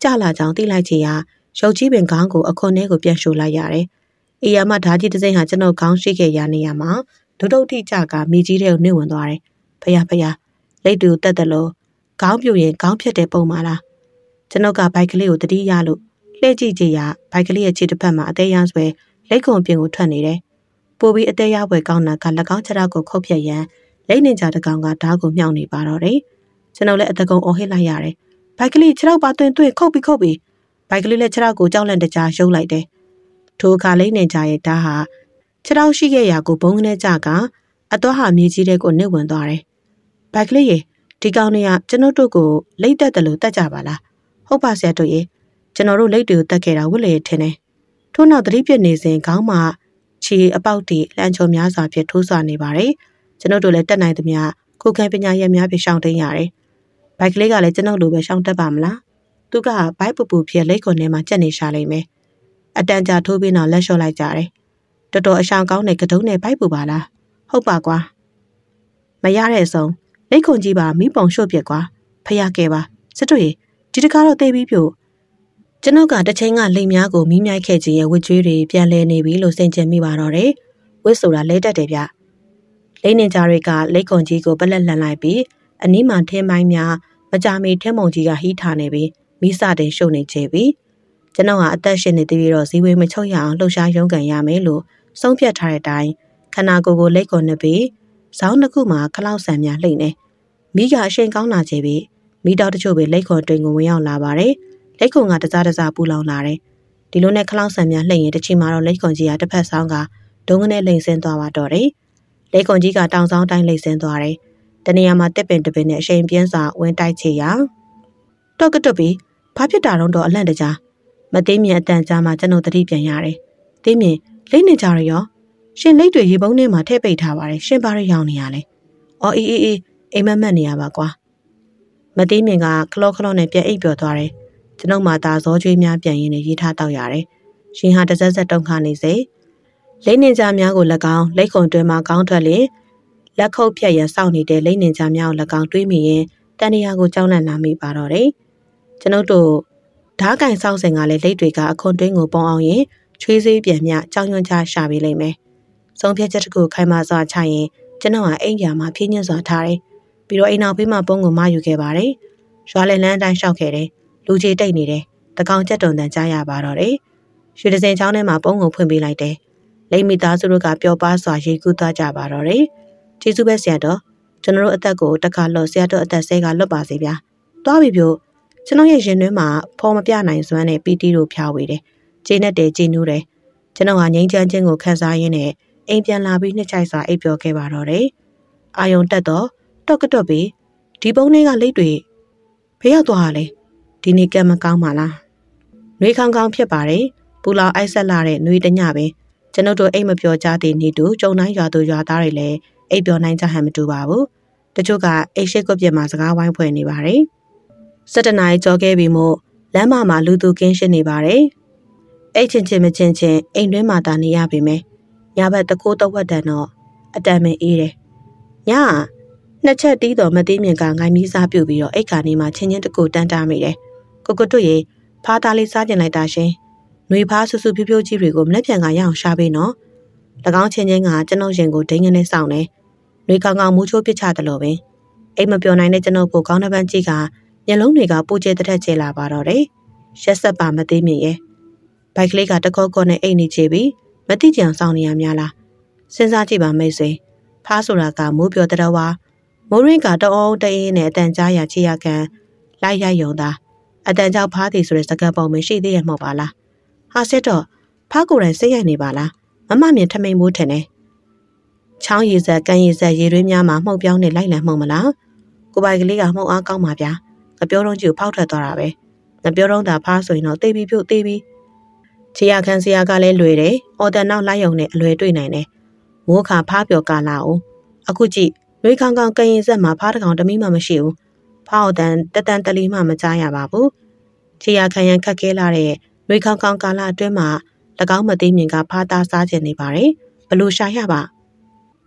ကြလာကြောင်သိလိုက်ချင်ရာ ရုပ်ကြီးပင်ခေါင်းကိုအခွန်ထဲကိုပြန်ရှို့လိုက်ရတယ်။အေးရမဓာကြီးတစ်စိမ့်ဟာကျွန်ုပ်ခေါင်းရှိခဲ့ရနေရမှာဒုဒုတ်ထိကြကမိကြီးတဲ့ကိုနှိမ့်ဝင်သွားတယ်။ဖယားဖယားလက်တူတက်တယ်လို့ခေါင်းပြူရင်ခေါင်းဖြစ်တဲ့ပုံမှာလား။ကျွန်ုပ်ကဘိုက်ကလေးကိုတတိယလို့လှည့်ကြည့်ကြည့်ရဘိုက်ကလေးရဲ့ခြေတစ်ဖက်မှာအသေးရန်ဆွဲလက်ခုံပြင်ကိုထွက်နေတယ်။ပိုပြီးအသေးရပွဲကောင်းတာက၎င်းခြေထောက်ကိုခုတ်ဖြတ်ရန်လက်နေကြတကောင်ကဓားကိုမြှောက်နေပါတော့တယ်။ကျွန်တော်လည်းအတကုံအော်ဟစ်လိုက်ရတယ်။ဘိုက်ကလေးခြေထောက်ပါတွင်တွင်ခုတ်ပြီးခုတ်ပြီး ဘိုက်ကလေးလည်းခြေထောက်ကိုကြောက်လန့်တကြားရုပ်လိုက်တယ်။ထိုအခါလေးနေကြရဲ့ဓားဟာခြေထောက်ရှိခဲ့ရာကိုဘုံကနေကြကအတော့ဟာမြေကြီးတဲ့ကိုနစ်ဝင်သွားတယ်။ဘိုက်ကလေးရေဒီကောင်တွေကကျွန်တော်တို့ကိုလိတ်တက်တယ်လို့တတ်ကြပါလား။ဟုတ်ပါဆရာတို့ရေကျွန်တော်တို့လိတ်တွေကိုတတ်ခဲ့တာဝစ်လေထင်တယ်။ထို့နောက်သတိပြနေစဉ်ခေါင်းမှာခြေအပေါက်တီလမ်းချုံများစွာဖြင့်ထိုးဆွနေပါတယ်။ကျွန်တော်တို့လည်းတက်နိုင်သမျှကိုခံပညာရများဖြင့်ရှောင်တိန်ရတယ်။ဘိုက်ကလေးကလည်းကျွန်တော်လိုပဲရှောင်တက်ပါမလား။ သူကဘိုက်ပူပူဖြစ်လက်ခွန်ထဲမှာကြက်နေရှာလိမ့်မယ်။အတန်ကြာထိုးပြီးတော့လက်လျှော့လိုက်ကြတယ်။တော်တော်အဆောင်ကောင်းတဲ့ကတုံးနဲ့ဘိုက်ပူပါလား။ဟုတ်ပါကွာ။မရတဲ့အဆုံးလက်ခွန်ကြီးပါမိပုံရှုပ်ပြက်ကွာ။ဖျားခဲ့ပါ။စစ်တို့ရေဒီတကားတော့သေးပြီးပြို့ကျွန်ုပ်ကတစ်ချိန်ကလိမ်များကိုမိမြိုက်ခဲ့ခြင်းရဲ့ဝစ်ကြွေးတွေပြန်လဲနေပြီလို့စင်ကြင်မိပါတော့တယ်။ဝစ်ဆိုတာလဲတက်တယ်ဗျ။လိမ့်နေကြတွေကလိတ်ခွန်ကြီးကိုပလက်လှန်လိုက်ပြီးအနီးမှာထင်းမိုင်းများမကြမီထင်းမုံကြီးကဟီးထားနေပြီး မိစတင်ရှုပ်နေချေပြီ။ကျွန်တော်ကအသက်ရှင်နေသေးပြီးတော့ဇီဝေမချုပ်ရအောင်လှုပ်ရှားရုန်းကန်ရမယ်လို့ဆုံးဖြတ်ထားတဲ့အတိုင်းခန္ဓာကိုယ်ကိုလိတ်ခွန်နေပြီးဇောင်းတစ်ခုမှာခလောက်ဆန်များလှိမ့်နေ။မိကအရှိန်ကောင်းလာချေပြီးမိတော်တချို့ပဲလိတ်ခွန်တွင်ကိုဝင်ရောက်လာပါတယ်။လက်ခုံကတစားတစားပူလောင်လာတယ်။ဒီလိုနဲ့ခလောင်းဆန်များလှိမ့်ရင်တစ်ချိန်မှာတော့လက်ခုံကြီးကတစ်ဖက်ဆောင်ကဒုံငနဲ့လိမ့်ဆင်းသွားပါတော့တယ်။လက်ခုံကြီးကတောင်ဆောင်တိုင်းလိမ့်ဆင်းသွားတယ်။တနေရာမှာတစ်ပင်တစ်ပင်နဲ့အရှိန်ပြင်းစွာဝင်တိုက်ချေရတော့ကတွပြီး ဘာဖြစ်တာတော့အလန့်တကြားမသိမြင်အတန်ကြားမှာကျွန်တော်သတိပြန်ရတယ်။သိမြင်လိမ့်နေကြရရောရှင်လိတ်တွေရေပုံးထဲမှာထည့်ပိတ်ထားပါတယ်ရှင်ဘာရရောင်နေရလဲ။အော်အေးအေးအေးအိမ်မက်မက်နေရပါကွာ။မသိမြင်ကခလော့ခလော့နဲ့ပြန်အိပ်ပျော်သွားတယ်ကျွန်ုပ်မှသာဇောကျွေးများပြန်ရင်းနဲ့ရေးထားတော့ရတယ်။ရှင်ဟာတစက်စက်တုံခါနေစေ။လိမ့်နေကြများကို၎င်းလိတ်ခုံတွင်မှကောင်းထွက်လေလက်ခုပ်ဖြတ်ရန်စောင့်နေတဲ့လိမ့်နေကြများကို၎င်းတွေးမိရင်တန်တရာကိုကြောက်လန့်လာမိပါတော့တယ်။ ကျွန်ုပ်တို့ဓားကင်စောင့်စင်ကလည်းလိတ်တွေကအခွန်တွင်းကိုပုံအောင်ရင်ချွေးစေးပြန်မြကြောင်ရွံ့ချရှာပေးလိမ့်မယ်။ဆုံးဖြတ်ချက်တစ်ခုခိုင်မာစွာချရင်ကျွန်တော်ကအိမ်ပြာမှာဖြင်းညွှန်စွာထားတယ်။ပြီးတော့အိမ်နောက်ဘေးမှာပုံကိုမယူခဲ့ပါတယ်။ရွာလည်းလမ်းအတိုင်းရှောက်ခဲ့တယ်လူကြီးတိတ်နေတယ်တကောင်ကြက်တုံတန်ကြားရပါတော့တယ်ရွှေဒစင်ချောင်းထဲမှာပုံကိုဖွင့်ပေးလိုက်တယ်လိမ့်မိသားစုတို့ကပျော်ပါစွာရေကူးသွားကြပါတော့တယ်ကျေးဇူးပဲဆရာတော်ကျွန်တော်တို့အသက်ကိုတခါလို့ဆရာတော်အသက်ဆဲကလွတ်ပါစေဗျာသွားပြီပြို့ ကျွန်တော်ရဲ့ရင်တွင်းမှာဖော်မပြနိုင်စွမ်းနဲ့ပီတီတို့ဖျားဝေတယ်ကျေးနဲ့တယ်ကျေးနူးတယ်ကျွန်တော်ကငိမ့်ချမ်းခြင်းကိုခန်းစားရင်းနဲ့အိမ်ပြန်လာပြီးနှစ်ချိုက်စွာအိပ်ပျော်ခဲ့ပါတော့တယ်အာယုံတက်တော့တော့ကတော့ပြီးဒီပုံလေးကလိတ်တွေဖေးရောက်သွားတာလေဒီနေ့ကံမကောင်းပါလားနှွေးခေါင်းခေါင်းဖြစ်ပါတယ်ပူလောင်အိုက်ဆက်လာတဲ့နှွေးတညပဲကျွန်ုပ်တို့အိမ်မပြောကြသေးနေတူကြုံတိုင်းရွာသူရွာသားတွေလည်းအိပ်ပြောနိုင်ကြဟန်မတူပါဘူးတချို့ကအိတ်ရှိကုတ်ပြစ်မှာစကားဝိုင်းဖွဲ့နေပါတယ် စက်တနားကြောခဲ့ပြီးမို့လမ်းမမှာလူသူကင်းရှင်းနေပါတယ်အိတ်ချင်းချင်းမချင်းချင်းအိမ်တွင်းမှာတာနေရပြီမယ်ညဘက်တကိုးတော့ဝတ်တန်တော့အတန်မအေးတယ်ညနှစ်ချက်တီးတော်မသိမြင်ကငိုင်းမီးစားပြုတ်ပြီးတော့အိတ်ခါနေမှာချင်းချင်းတကူတန်းတားမိတယ်ကိုကိုတို့ရေဖားသားလေးစားကျင်လိုက်တာရှင်။နှွေဖားဆူဆူဖြိုးဖြိုးကြီးတွေကိုမလက်ပြန်ကရအောင်ရှာပေးနော်။၎င်းချင်းချင်းကကျွန်ုပ်ရင်ကိုဒိန်းကနေစောင့်နေ။နှွေကောင်ကောင်မူးချိုးပစ်ချတယ်လို့ပင်အိမ်မပြောနိုင်တဲ့ကျွန်ုပ်ကိုကောင်းတဲ့ပန်းကြီးက မျက်လုံးတွေကပူကျဲတဲ့ထက်ကျဲလာပါတော့တယ်။ရက်ဆက်ပါမသေးမြင်ရဲ့ဘိုက်ကလေးကတကောကောနဲ့အိတ်နေချပြီးမတိကြံဆောင်နေရများလားစဉ်းစားကြည့်ပါမိတ်ဆွေဖားဆိုတာကမိုးပြောတဲ့တော်ဝါမိုးရင်းကတအောတအေးနဲ့အတန်ကြားရချီရကန်လိုက်ရိုက်ယုံသားအတန်ကြောက်ဖားသည်ဆိုတဲ့စကားပုံမရှိသေးရမဟုတ်ပါလားဟာစစ်တော့ဖားကိုယ်တိုင်စိတ်ရိုက်နေပါလားမမမြင်ထမိန်မိုးထင်တယ်ချောင်းရည်ဆက်ကန်ရည်ဆက်ရေရွေးများမှာမှုတ်ပြောင်းနေလိုက်လံမှုတ်မလားကိုပိုင်ကလေးကမှုတ်အားကောင်းပါဗျာ ငပြောတော့ကြီးကိုဖောက်ထွက်သွားတာပဲငပြောတော့တာဖားဆိုရင်တော့တေးပြီးဖြုတ်တေးပြီးချီရခန်းစရာကလည်းလွယ်တယ်အော်တန်နောက်လိုက်ရုံနဲ့အလွယ်တွေ့နိုင်တယ်မိုးခါဖားပြော်ကာလာအောင်အခုကြည့်လွေခေါင်ခေါင်ကရင်ဆက်မှာဖားတကောင်တမိမှမရှိဘူးဖားအော်တန်တတန်တလီမှမကြားရပါဘူးချီရခန်းရန်ခက်ခဲလာတဲ့လွေခေါင်ခေါင်ကာလာအတွင်းမှာ၎င်းမသိမြင်ကဖားသားစားကျင်နေပါတယ်ဘလို့ရှာရပါ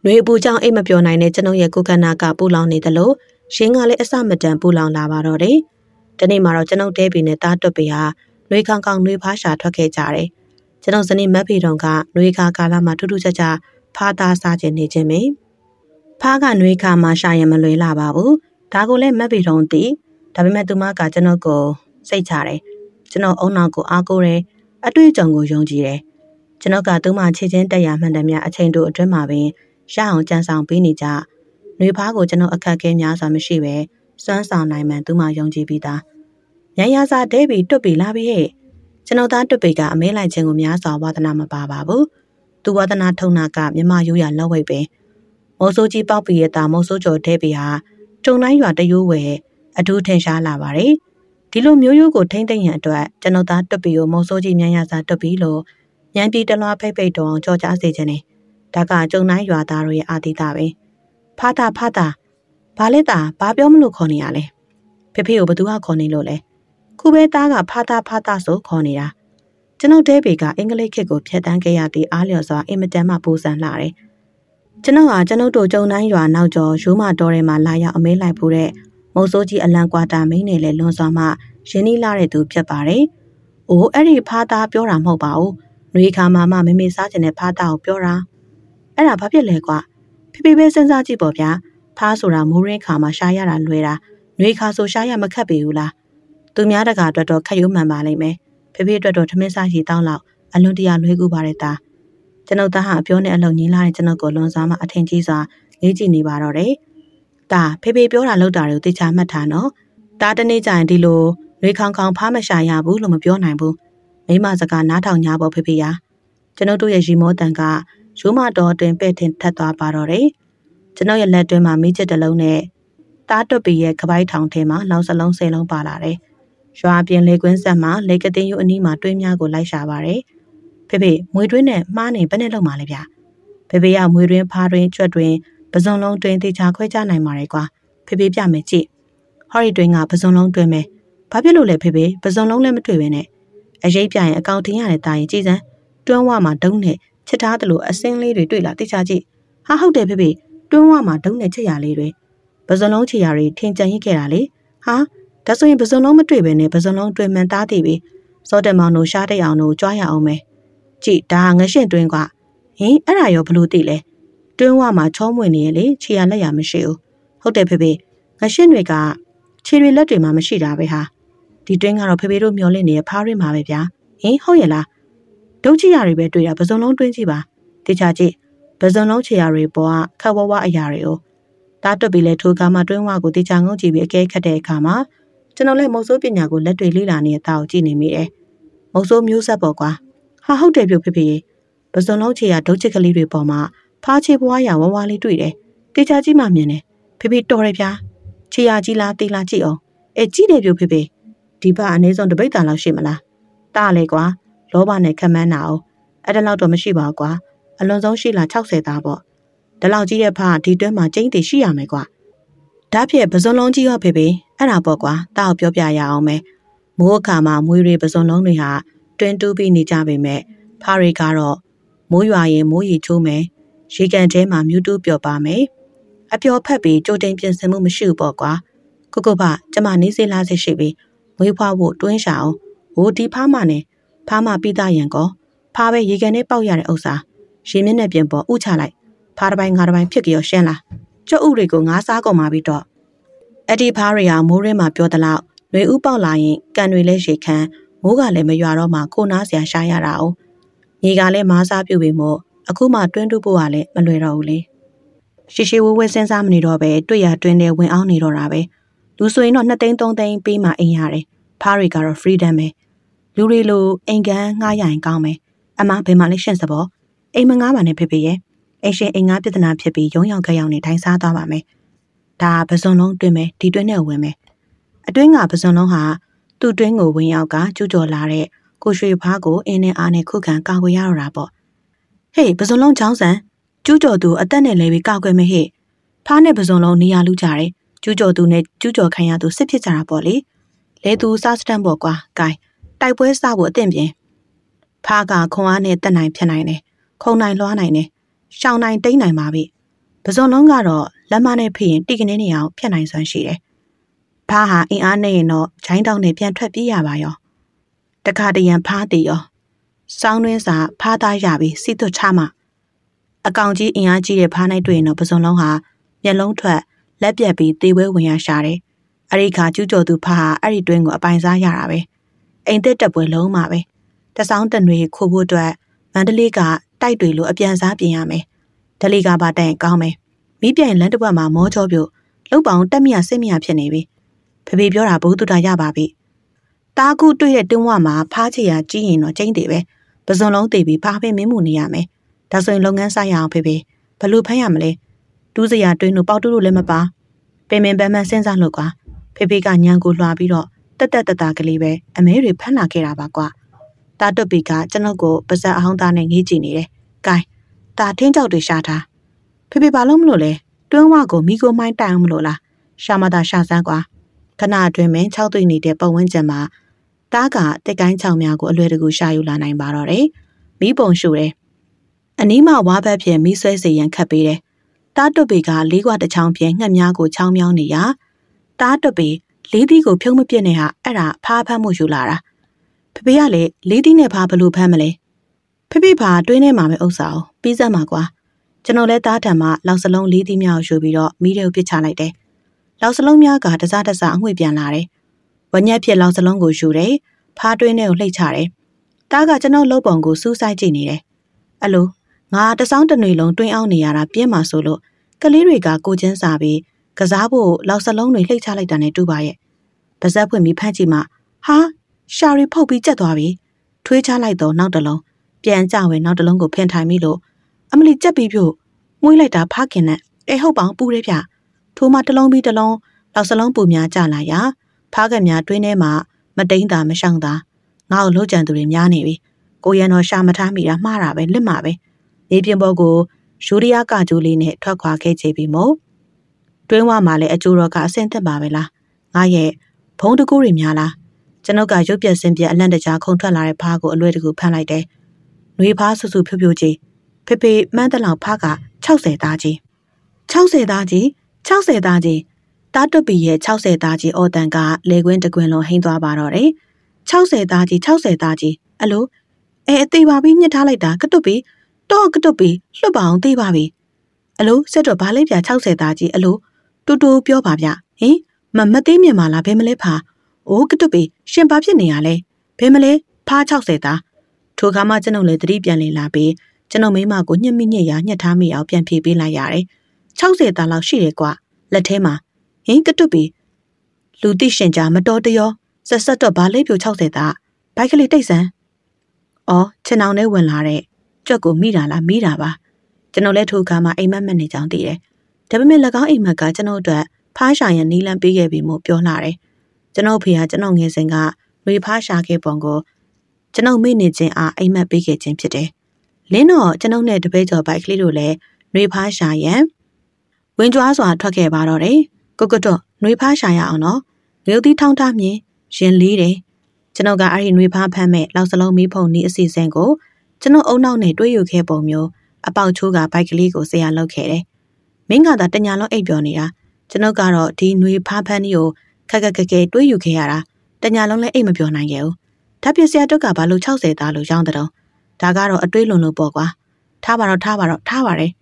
နှွေအပူကြောင့်အိတ်မပြောနိုင်တဲ့ကျွန်ုပ်ရဲ့ကိုကနာကပူလောင်နေသလို ရင်းကလည်းအစမတန်ပူလောင်လာပါတော့တယ်။ဒီနေ့မှာတော့ကျွန်ုပ်တဲပီနဲ့တားတွတ်ပီဟာနှွေခေါင်ခေါင်နှွေဖားရှာထွက်ခဲ့ကြတယ်။ကျွန်ုပ်ဇနီးမက်ဖီတုံကနှွေခါကာလမှာထူးထူးခြားခြားဖားသားစားခြင်းနေခြင်းပဲ။ဖားကနှွေခါမှာရှာရင်မလွယ်လာပါဘူး။ဒါကိုလည်းမက်ဖီတုံသိဒါပေမဲ့သူမကကျွန်ုပ်ကိုစိတ်ချတယ်။ကျွန်တော်အုံနောက်ကိုအားကိုးတယ်။အတွေ့အကြုံကိုယုံကြည်တယ်။ကျွန်တော်ကသူ့မှာခြေချင်းတက်ရမှန်တယ်များအချိန်တို့အတွင်းမှာပင်ရအောင်ကြံဆောင်ပေးနေကြ။ နှွေဖားကိုကျွန်တော်အခက်ခဲများစွာမရှိပဲစွမ်းဆောင်နိုင်မှန်သူမှယုံကြည်ပြီးသား။ညံရစာဒဲပြီးတွတ်ပြီးလာပြီးဟဲ့။ကျွန်တော်သားတွတ်ပြီးကအမဲလိုက်ခြင်းကိုများစွာဝါသနာမပါပါဘူး။သူဝါသနာထုံနာကမြမရိုးရလောက်ဝိတ်ပဲ။မော်ဆိုးကြီးပေါက်ပြီးရဲ့တာမော်ဆိုးကျော်ဒဲပြီးဟာတုံတိုင်းရွာတရိုးဝဲအထူးထင်ရှားလာပါတယ်။ဒီလိုမျိုးရိုးကိုထိမ့်သိမ့်ရန်အတွက်ကျွန်တော်သားတွတ်ပြီးကိုမော်ဆိုးကြီးမြန်ရစာတွတ်ပြီးလို့ညံပြီးတလွားဖိတ်ဖိတ်တောင်ကြော်ကြားစေခြင်းနဲ့ဒါကကျုံတိုင်းရွာသားတို့ရဲ့အာတိတာပဲ ဖာတာဖာတာဘာလဲတာဘာပြောမလို့ခေါ်နေရလဲဖေဖေကိုဘသူကခေါ်နေလို့လဲခုပဲသားကဖာတာဖာတာဆိုခေါ်နေတာကျွန်ုပ်တဲပေကအင်္ဂလိပ်ခေတ်ကိုဖျက်တမ်းခဲ့ရသည့်အားလျော်စွာအင်မတန်မှပူဆန်လာတယ်ကျွန်တော်ဟာကျွန်ုပ်တို့ကျုံတိုင်းရွာနောက်ကျော်ရိုးမတော်ထဲမှာလာရောက်အမဲလိုက်ဖို့တဲ့မုံစိုးကြီးအလံကွာတာမင်းနဲ့လည်းလွန်စွာမှရင်းနှီးလာတဲ့သူဖြစ်ပါတယ်။အိုးအဲ့ဒီဖားသားပြောတာမဟုတ်ပါဘူး။နှွေခါမာမမေမေစားခြင်းနဲ့ဖားသားကိုပြောတာ။အဲ့ဒါဘာဖြစ်လဲကွာ ဖေဖေပဲစဉ်းစားကြည့်ပေါ့ဗျာဖားဆိုတာမိုးရင်းခါမှာရှားရတာလွယ်တာနှွေခါဆိုရှားရမခက်ပေဘူးလားသူများတကာအတွက်တော့ခက်ရုံမှန်ပါလိမ့်မယ်ဖေဖေအတွက်တော့ထမင်းစားရီတောင်းလောက်အလွန်တရာလွယ်ကူပါတယ်တာကျွန်ုပ်သားဟာအပြောနဲ့အလုံညီလာတဲ့ကျွန်ုပ်ကိုလွန်စားမှအထင်ကြီးစွာလေးကြည့်နေပါတော့တယ်တာဖေဖေပြောတာလောက်တာတွေကိုသိချမှတ်ထားနော်တာတနေ့ကျရင်ဒီလိုနှွေခေါင်ခေါင်ဖားမရှာရဘူးလို့မပြောနိုင်ဘူးမိမစကားနားထောင်냐ပေါ့ဖေဖေရာကျွန်ုပ်တို့ရဲ့ရီမောတန်က ရိုးမတော်တွင်ပဲ့တင်ထက်သွားပါတော့တယ်။ကျွန်ုပ်ရဲ့လက်တွင်းမှာမိချစ်တစ်လုံးနဲ့တားတွတ်ပီရဲ့ကပိုက်ထောင်ထဲမှာလောက်စလုံးဆယ်လုံးပါလာတယ်။ရွာပြင်လေကွင်းဆက်မှာလေကတင်ယူအနီးမှာတွင်းများကိုလိုက်ရှာပါတယ်။ဖေဖေမွေတွင်းနဲ့မှားနေဘယ်နဲ့လုံးမှာလဲဗျ။ဖေဖေကမွေတွင်းဖားတွင်းကြွက်တွင်းပစုံလုံးတွင်းတေချာခွဲခြားနိုင်ပါတယ်ကွာ။ဖေဖေပြမယ်ကြည့်။ဟော်ရီတွင်းကပစုံလုံးတွင်းမယ်။ဘာဖြစ်လို့လဲဖေဖေပစုံလုံးလည်းမတွေ့ပဲနဲ့။အရေးပြရင်အကောင့်တင်ရတဲ့တာရင်ကြည်စမ်းတွန်းဝမှာတုံးနဲ့ ချက်ထားသလိုအစင်းလေးတွေတွေ့လာသိချကြည့်ဟာဟုတ်တယ်ဖေဖေတွင်းဝမှာဒုံနဲ့ချက်ရလေးတွေပဇွန်လုံးချေရာတွေထင်ကြံရစ်ခဲ့တာလေဟာဒါဆိုရင်ပဇွန်လုံးမတွေ့ပဲနဲ့ပဇွန်လုံးတွေ့မှန်သားသိပြီစောတမောင်တို့ရှားတဲ့အောင်တို့ကြွားရအောင်မယ်ကြည့်ဒါငရှင်တွင်းကဟင်အဲ့ဒါရောဘလို့သိလဲတွင်းဝမှာချုံးဝင်နေရလေခြေရလက်ရမရှိဘူးဟုတ်တယ်ဖေဖေငရှင်တွေကခြေတွေလက်တွေမှာမရှိတာပဲဟာဒီတွင်းကတော့ဖေဖေတို့မျောလင့်နေတဲ့ဖားရင်းမှာပဲဗျာဟင်ဟုတ်ရဲ့လား ဒုတ်ချီရတွေပဲတွေ့တာပစုံလုံးတွင်းကြည့်ပါတေချာကြည့်ပစုံလုံးချီရတွေပေါ်ကခက်ဝဝအရာတွေကိုတားတွက်ပြီးလဲထိုးကားမှတွင်းဝကိုတေချာငုံကြည့်ပြီးအကဲခတ်တဲ့အခါမှာကျွန်တော်လည်းမုတ်ဆိုးပညာကိုလက်တွေလေ့လာနေတဲ့အသားကိုကြည့်နေမိတယ်မုတ်ဆိုးမျိုးဆက်ပေါ်ကွာဟာဟုတ်တယ်ပြုတ်ဖြစ်ဖြစ်ပစုံလုံးချီရဒုတ်ချစ်ကလေးတွေပေါ်မှာဖားချေပွားရဝဝလေးတွေ့တယ်တေချာကြည့်မှမြင်တယ်ဖေဖေတော်တယ်ဗျာချီရကြီးလားတေးလားကြည့်အောင်အဲကြည့်တယ်ပြုတ်ဖြစ်ဖြစ်ဒီဘအနည်းဆုံးတပိတ်တာလောက်ရှိမလားတားလေကွာ လောဘနဲ့ခမန်းတာအောင်အဲ့ဒါလောက်တော့မရှိပါဘူးကွာအလွန်ဆုံးရှိလာ60သားပေါ့ဒီလောက်ကြီးတဲ့ဖာဒီတွဲမှာကျင်းတည်ရှိရမယ်ကွာဒါဖြစ်ပစုံလုံးကြီးရောဖေဖေအဲ့ဒါပေါ့ကွာတောက်ပြောပြရအောင်မယ်မိုးအခါမှာမွေးတွေပစုံလုံးတွေဟာတွင်တူးပြီးနေကြပေမဲ့ဖားတွေကတော့မိုးရွာရင်မိုးရီချိုးမယ်ရေကန်ထဲမှာမြူးတူးပျော်ပါမယ်အပျော်ဖက်ပြီးကြိုတင်ပြင်ဆင်မှုမရှိဘူးပေါ့ကွာကိုကိုဖကျမနေစေးလားစေရှိပြီးမွေးဖွားဖို့တွင်းရှာအောင်ဟိုဒီဖားမနဲ့ ဖားမပြီးသားရန်ကောဖားပဲရေကန်နဲ့ပေါက်ရတဲ့ဥစ္စာရေမျက်နှာပြင်ပေါ်ဥချလိုက်ဖားတစ်ပိုင်းငါးတစ်ပိုင်းဖြစ်ကြောရှင်းလာကျုပ်ဥတွေကိုငါးစားကုန်ပါပြီတော့အဲ့ဒီဖားတွေဟာမိုးရင်းမှာပြောသလောက်ຫນွေဥပေါက်လာရင်ကန်တွေလဲရေခမ်းမိုးကလည်းမရွာတော့မှကိုနားစရာရှားရတာအောင်ညီကလည်းမားစားပြုတ်ပြီးမို့အခုမှတွင်းတူဖို့ကလည်းမလွယ်တော့ဘူးလေရှိရှိဝဲဝဲစဉ်းစားမနေတော့ပဲတွေ့ရတွင်းနဲ့ဝင်အောင်နေတော့တာပဲလူဆိုရင်တော့2သိန်း3သိန်းပေးမှအိမ်ရတယ်ဖားတွေကတော့ freedom ပဲ လူတွေလိုအိမ်ကန်ငှားရရင်ကောင်းမယ်အမဘယ်မှလဲရှင့်စဘောအိမ်မငှားပါနဲ့ဖေဖေရဲ့အိမ်ရှင်အိမ်ငှားပြဿနာဖြစ်ပြီးရုံရောက်ခရောက်နေထိုင်စားသွားပါမယ်ဒါပစုံလုံးတွင်းမယ်ဒီတွင်းနဲ့ဝင်မယ်အတွင်းကပစုံလုံးဟာသူ့တွင်းကိုဝင်ရောက်ကကျူးကျော်လာတဲ့ကိုရွှေဖားကိုအင်းနဲ့အားနဲ့ခုခံကာကွယ်ရတော့တာပေါ့ဟေးပစုံလုံးချောင်းဆန်ကျူးကျော်သူအသက်နဲ့လဲပြီးကာကွယ်မဟေ့ဖားနဲ့ပစုံလုံးနေရာလူကြတယ်ကျူးကျော်သူနဲ့ကျူးကျော်ခံရသူစစ်ဖြစ်ကြတာပေါ့လေလဲသူစားစတန်ပေါ့ကွာဂိုင်း တိုက်ပွဲစဖို့အသင့်ပြင်ဖားကခွန်အားနဲ့တက်နိုင်ဖြစ်နိုင်တယ်ခုံနိုင်လွှားနိုင်တယ်ရှောင်းနိုင်တိမ့်နိုင်ပါပြီပစုံလုံးကတော့လက်မနဲ့ဖိရင်တိကနေနေအောင်ဖြတ်နိုင်စွမ်းရှိတယ်ဖားဟာအင်အားနဲ့ရင်တော့ဂျိုင်းတောင်းနဲ့ပြန်ထွက်ပြေးရပါရောတခါတရံဖားတည်ရောစောင်းတွင်းစာဖားသားရပြီးစီသွတ်ချမှအကောင်ကြီးအင်အားကြီးတဲ့ဖားနိုင်တွေ့ရင်တော့ပစုံလုံးဟာမျက်လုံးထွက်လက်ပြက်ပြီးတေဝဲဝင်ရရှာတယ်အဲ့ဒီခါကျူးကျော်သူဖားဟာအဲ့ဒီတွင်းကိုအပိုင်စားရတာပဲ အိမ်သက်တက်ပွဲလုံးမှာပဲတဆောင်းတနွေခိုးဖို့အတွက်မန္တလေးကတိုက်တွေလိုအပြန်စားပြင်ရမယ်ဒလီကပါတိုင်ကောင်းမယ်မိပြိုင်လမ်းတစ်ဝက်မှာမောချောပြုတ်လုတ်ပောင်တက်မြစစ်မြဖြစ်နေပြီဖေဖေပြောတာဘုသူတာရပါပြီတားခုတွေ့တဲ့တင်းဝမှာဖားချရာကြီးရင်တော့ကျင်းတယ်ပဲပစုံလုံးတည်ပြီးဖားဖင်းမင်းမှုနေရမယ်ဒါဆိုရင်လုပ်ငန်းဆိုင်ရအောင်ဖေဖေဘလို့ဖမ်းရမလဲတူးစရာတွင်းတို့ပေါတူတို့လည်းမပါပင်ပင်ပန်းပန်းစဉ်းစားလို့ကွာဖေဖေကညံကိုလွှာပြီးတော့ တက်တက်တတာကလေးပဲအမဲတွေဖမ်းလာခဲ့တာပါကွာတာတွတ်ပီကကျွန်ုပ်ကိုပါဇက်အဟောင်းသားနဲ့ငေးကြည့်နေတယ်။ကဲတာထင်းကြောက်တွေရှာထားဖေဖေဘာလို့မလို့လဲတွင်းဝကိုမိကိုမိုင်းတိုင်အောင်မလို့လားရှာမသာရှာစမ်းကွာခဏအတွင်းမင်း၆သွေးနေတဲ့ပတ်ဝန်းကျင်မှာတားကတက်ကိုင်းချောင်များကိုအလွယ်တကူရှာယူလာနိုင်ပါတော့တယ်မိပုံရှူတယ်အနီးမှာဝါဘက်ဖြင့်မိဆွဲစေရန်ခတ်ပေးတယ်တားတွတ်ပေကလေးကွာတစ်ချောင်းဖြင့်ငှက်များကိုချောင်းမြောင်းနေရတားတွတ်ပေ လေးသီးကိုဖြုံးမပြစ်နေဟာအဲ့ဒါဖားဖမ်းမှုယူလာတာဖဖေကလည်းလေးသီးနဲ့ဖားဘလို့ဖမ်းမလဲဖဖေဖားတွင်းထဲမှာပဲဥစ္စာကိုပြီးစမ်းပါကွာကျွန်တော်လည်းတားထံမှာလောက်စလုံးလေးသီးမြောက်ယူပြီးတော့မီးတွေကိုပစ်ချလိုက်တယ်လောက်စလုံးများကတစားတစားအငွေ့ပြန်လာတယ်ဝညက်ဖြစ်လောက်စလုံးကိုယူတယ်ဖားတွင်းထဲကိုလှိတ်ချတယ်တားကကျွန်တော်လှုပ်ပုံကိုစူးစိုက်ကြည့်နေတယ်အလိုငါတစောင်းတနွေလုံးတွင်းအောင်နေရတာပြင်းမှာဆိုလို့ကလေးတွေကကိုချင်းစာပြီး ကစားဖို့လောက်စလုံးတွေလှိတ်ချလိုက်တာနဲ့တူပါရဲ့ပါဇက်ဖွင့်ပြီးဖမ်းကြည့်မှဟာရှာရီဖုတ်ပြီးကြက်သွားပြီထွေးချလိုက်တော့နောက်တစ်လုံးပြန်ကြဝဲနောက်တစ်လုံးကိုဖင်ထိုင်မိလို့အမလီကြက်ပြီးဖြို့မွေးလိုက်တာဖခင်နဲ့အဲဟုတ်ပေါင်းပူတယ်ဗျထိုးမှတစ်လုံးပြီးတစ်လုံးလောက်စလုံးပူများကြလာရာဖားကများတွင်းထဲမှာမတိန်တာမရှောင်တာငါ့ကိုလှုပ်ကြံသူတွေများနေပြီကိုရန်တော်ရှာမထားမိတာမှားတာပဲလစ်မှာပဲနေပြင်ပေါ်ကိုယူရီးယားကကြိုးလေးနဲ့ထွက်ခွာခဲ့ကြပြီမို့ တွင်းဝမှာလည်းအကျိုးတော်ကအဆင်သက်ပါပဲလားငါရဲ့ဘုံတကူတွေများလားကျွန်ုပ်ကရုပ်ပြက်စင်ပြက်အလန့်တကြားခုန်ထွက်လာတဲ့ဖားကိုအလွယ်တကူဖမ်းလိုက်တယ်။နှွေဖားဆူဆူဖြူဖြူကြီးဖေဖေမှန်းတလောက်ဖားက60သားကြီး60သားကြီး60သားကြီးတားတွတ်ပီရဲ့60သားကြီးအော်တန်ကလေကွင်းတကွင်းလုံးဟိန်းသွားပါတော့တယ်60သားကြီး60သားကြီးအလိုအဲအသေးပါပြီညှစ်ထားလိုက်တာကတွတ်ပီတော့ကတွတ်ပီလွတ်ပါအောင်သေးပါပြီအလိုစက်တော့ဘာလဲပြ60သားကြီးအလို တူတူပြောပါဗျဟင်မမသေးမြင်ပါလားဘယ်မလဲဖာအိုးကတွတ်ပေရှင်ဘာဖြစ်နေရလဲဘယ်မလဲဖား60သားထိုခါမှကျွန်ုပ်လည်းသတိပြန်လည်လာပြီးကျွန်ုပ်မိမကိုညှက်မိညက်ရညှက်ထားမိအောင်ပြန်ဖြေပေးလိုက်ရတယ်60သားလောက်ရှိတယ်ကွာလက်ထဲမှာဟင်းကတွတ်ပေလူသိရှင်ကြားမတော်တရောဆက်ဆက်တော့ဗာလေးပြို60သားဘိုက်ကလေးတိတ်ဆန်းအော်ခြံအောင်ထဲဝင်လာတဲ့ကြွက်ကိုမိတာလားမိတာပါကျွန်တော်လည်းထိုခါမှအိမ်မက်မက်နေကြောင်းသိတယ် ဒါပေမဲ့၎င်းအိမ်မက်ကကျွန်တော်အတွက်ဖားရှာရန်နီးလန်းပေးခဲ့ပြီးမို့ပြောလာတယ်ကျွန်ုပ်ဖေဟာကျွန်ုပ်ငယ်စဉ်ကနှွေဖားရှာခဲ့ပုံကိုကျွန်ုပ်မိနေခြင်းအားအိမ်မက်ပေးခဲ့ခြင်းဖြစ်တယ်။လင်းတော့ကျွန်ုပ်နဲ့တပည့်ကျော်ဘိုက်ကလေးတို့လည်းနှွေဖားရှာရန်ဝင်ကြွားစွာထွက်ခဲ့ပါတော့တယ်။ကိုကတော့နှွေဖားရှာရအောင်နော်။ရုပ်သီးထောင်းထားမြင်ရင်လေးတယ်။ကျွန်ုပ်ကအဲ့ဒီနှွေဖားဖမ်းမဲ့လောက်စလုံးမီးဖုံနီးအစီအစဉ်ကိုကျွန်ုပ်အုံနောက်နဲ့တွေးယူခဲ့ပုံမျိုးအပေါက်ချိုးကဘိုက်ကလေးကိုဆရာလောက်ခဲ့တယ်။ မင်းကသာတညာလုံးအိပ်ပျော်နေတာကျွန်ုပ်ကတော့ဒီနှွေဖားဖမ်းနီးကိုခက်ခက်ခက်ခဲတွေးယူခဲ့ရတာတညာလုံးလည်းအိတ်မပြောနိုင်ခဲ့ဘူးဓာတ်ပစ္စည်းတုတ်ကဘာလို့60သားလို့ရောင်းတဲ့တော့ဒါကတော့အတွေးလွန်လို့ပေါ့ကွာထားပါတော့ထားပါတော့ထားပါတယ်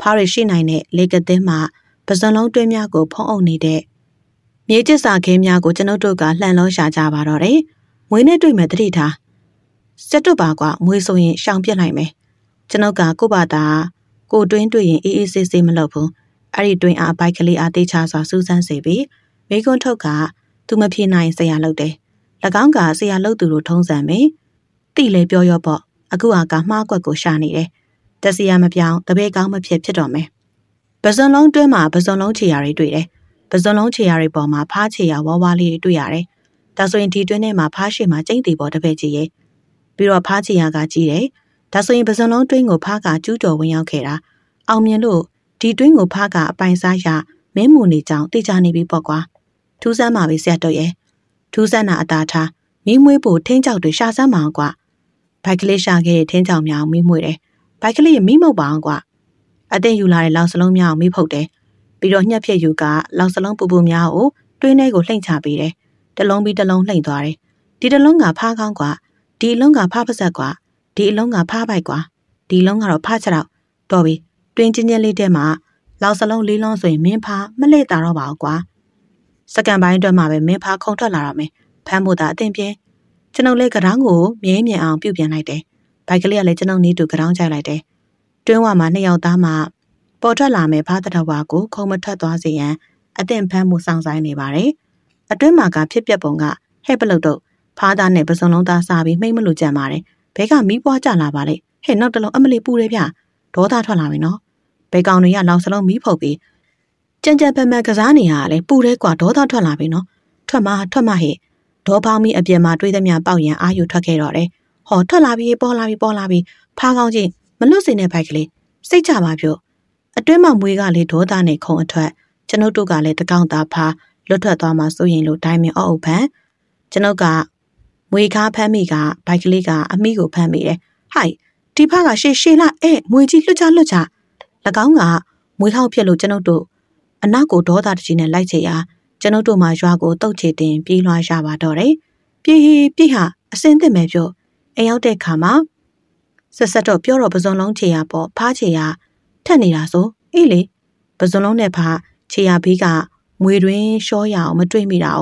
ဖားရရှိနိုင်တဲ့လေကသင်းမှာပဇွန်လုံးတွင်းများကိုဖုံးအုပ်နေတဲ့မြေကျစ်စာခဲများကိုကျွန်ုပ်တို့ကလှန်လုံးရှာကြပါတော့တယ်မွေးနဲ့တွေ့မယ်တတိထားစက်တော့ပါကွာမွေးဆိုရင်ရှောင်ပြစ်လိုက်မယ်ကျွန်ုပ်ကကို့ဘာသာ ကိုတွင်းတွေ့ရင်အေးအေးဆေးဆေးမလုပ်ဘူးအဲ့ဒီတွင်းအားဘိုက်ကလေးအားတေးချစွာစူးစမ်းစေပြီးမိကွန်းထုတ်ကသူမဖြေနိုင်ဆရာလုပ်တယ်၎င်းကဆရာလုပ်သူတို့ထုံးစံပဲတိလေပြောရောပေါ့အခုဟာကမှားကွက်ကိုရှာနေတယ်တစီရမပြောင်းတပည့်ကောင်းမဖြစ်ဖြစ်တော့မယ်ပဇွန်လုံးတွင်းမှာပဇွန်လုံးခြေရာတွေတွေ့တယ်ပဇွန်လုံးခြေရာတွေပေါ်မှာဖားခြေရာဝါးဝါးလေးတွေတွေ့ရတယ်ဒါဆိုရင်ဒီတွင်းထဲမှာဖားရှိမှာကျိမ့်တီပေါ်တပည့်ကြီးရဲ့ပြီးတော့ဖားခြေရာကကြီးတယ် ဒါဆိုရင်ပဇွန်လုံးတွင်းကိုဖားကကျူးကျော်ဝင်ရောက်ခဲ့တာအောင်မြင်လို့ဒီတွင်းကိုဖားကအပိုင်စားရမင်းမူနေကြောင်တိကျနေပြီပေါ့ကွာထူးဆန်းပါပြီဆရာတော်ရဲ့ထူးဆန်းတာအသာထားမီးမွေးဖို့ထင်းကြောက်တွေရှာစမ်းမအောင်ကွာဘိုက်ကလေးရှာခဲ့တဲ့ထင်းကြောက်များမီးမွေးတယ်ဘိုက်ကလေးမီးမုတ်ပါအောင်ကွာအသိယူလာတဲ့လောက်စလုံးများကိုမီးဖုတ်တယ်ပြီးတော့ညှက်ဖြစ်ယူကလောက်စလုံးပူပူများကိုတွင်းထဲကိုလှိမ့်ချပေးတယ်တလုံးပြီးတလုံးလှိမ့်သွားတယ်ဒီတလုံးကဖားကောင်းကွာဒီအလုံးကဖားပါဆက်ကွာ ဒီအလုံးကဖားပိုက်ကွာဒီလုံးကတော့ဖားချက်တော့တော်ပြီတွင်းချင်းချင်းလေးထဲမှာလောက်စလုံးလေးလုံးဆိုရင်မင်းဖားမလှည့်တာတော့ပါဘူးကွာစကန်ပိုင်းအတွက်မှပဲမင်းဖားခုံထွက်လာတော့မယ်ဖမ်းဖို့သာအသင်ပြင်းကျွန်ုပ်လည်းကတောင်းကိုမြဲမြံအောင်ပြုတ်ပြန်လိုက်တယ်ဘိုက်ကလေးကလည်းကျွန်ုပ်နီးတူကတောင်းကြိုက်လိုက်တယ်တွင်းဝမှာနှစ်ယောက်သားမှပေါ်ထွက်လာမယ်ဖားတတော်ဝါကိုခုံမထွက်သွားစေရန်အသင်ဖမ်းမှုစောင့်ဆိုင်နေပါတယ်အတွင်းမှာကဖြစ်ပျက်ပုံကဟဲ့ပလုတ်တော့ဖားသားနဲ့ပစုံလုံးသားစားပြီးမိမ့်မလို့ကြံပါတယ် ဘဲကမီးပွားကြလာပါလေဟဲ့နောက်တလုံးအမလီပူတယ်ဗျဒေါသထွက်လာပြီနော်ဘဲကောင်တွေကနောက်စလုံးမီးဖုတ်ပြီးကြံကြံပက်ပက်ကစားနေရတာလေပူတယ်ကွာဒေါသထွက်လာပြီနော်ထွက်မှာထွက်မှာဟဲ့ဒေါ်ပေါင်းမီအပြင်မှာတွေးသမျှပေါက်ရန်အာယူထွက်ခဲ့တော့တယ်ဟောထွက်လာပြီပေါ်လာပြီပေါ်လာပြီဖားကောင်းချင်းမလွတ်စင်တဲ့ဘိုက်ကလေးစိတ်ကြပါပြောအတွင်းမှာမွေးကလေးဒေါသနဲ့ခုံအထွက်ကျွန်ုပ်တို့ကလည်းတကောင့်သားဖားလွတ်ထွက်သွားမှစိုးရင်လို့ဒိုင်းမင်အော့အုပ်ဖန်ကျွန်ုပ်က မွေကားဖမ်းမိကဘိုက်ကလေးကအမိကိုဖမ်းမိတယ်ဟိုက်ဒီဖားကရှေ့ရှေ့လာအဲမွေကြီးလွတ်ချလွတ်ချ၎င်းကမွေဟောက်ဖြစ်လို့ကျွန်ုပ်တို့အနောက်ကိုဒေါသတကြီးနဲ့လိုက်ချေရာကျွန်ုပ်တို့မှရွာကိုတုတ်ချေတင်ပြေးလွှားရပါတော့တယ်ပြေးပြေးဟာအစင်းသင့်မဲ့ပြောအိမ်ရောက်တဲ့ခါမှာဆက်ဆက်တော့ပြောတော့ပဇွန်လုံးချေရပေါ့ဖားချေရထက်နေတာဆိုအေးလေပဇွန်လုံးနဲ့ဖားချေရဘေးကမွေတွင်ရှောရအောင်မတွေ့မိတာ哦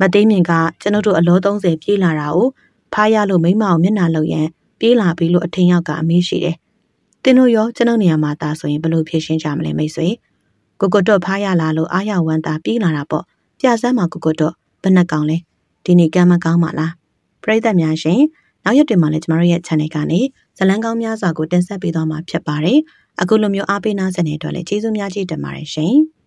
မသိမြင်ကကျွန်ုပ်တို့အလော30ပြေးလာတာကိုဖားရလို့မိမအောင်မျက်နှာလောက်ရန်ပြေးလာပြီလို့အထင်ရောက်ကအမေးရှိတယ်။တင်းတို့ရောကျွန်ုပ်နေရာမှာဒါဆိုရင်ဘယ်လိုဖြေရှင်းကြမလဲမိတ်ဆွေ။ကိုကိုတော့ဖားရလာလို့အားရဝမ်းသာပြေးလာတာပေါ့။ပြစမ်းမှာကိုကိုတော့ဘယ်နှကောင်လဲ။ဒီနေ့ကမ်းမကောင်းပါလား။ပရိသတ်များရှင်နောက်ရက်တွေမှာလည်းကျမတို့ရဲ့ channel ကနေဇလန်းကောင်းများစွာကိုတင်ဆက်ပေးသွားမှာဖြစ်ပါတယ်။အခုလိုမျိုးအားပေးနားဆင်တဲ့အတွက်လည်းကျေးဇူးများကြီးတင်ပါတယ်ရှင်။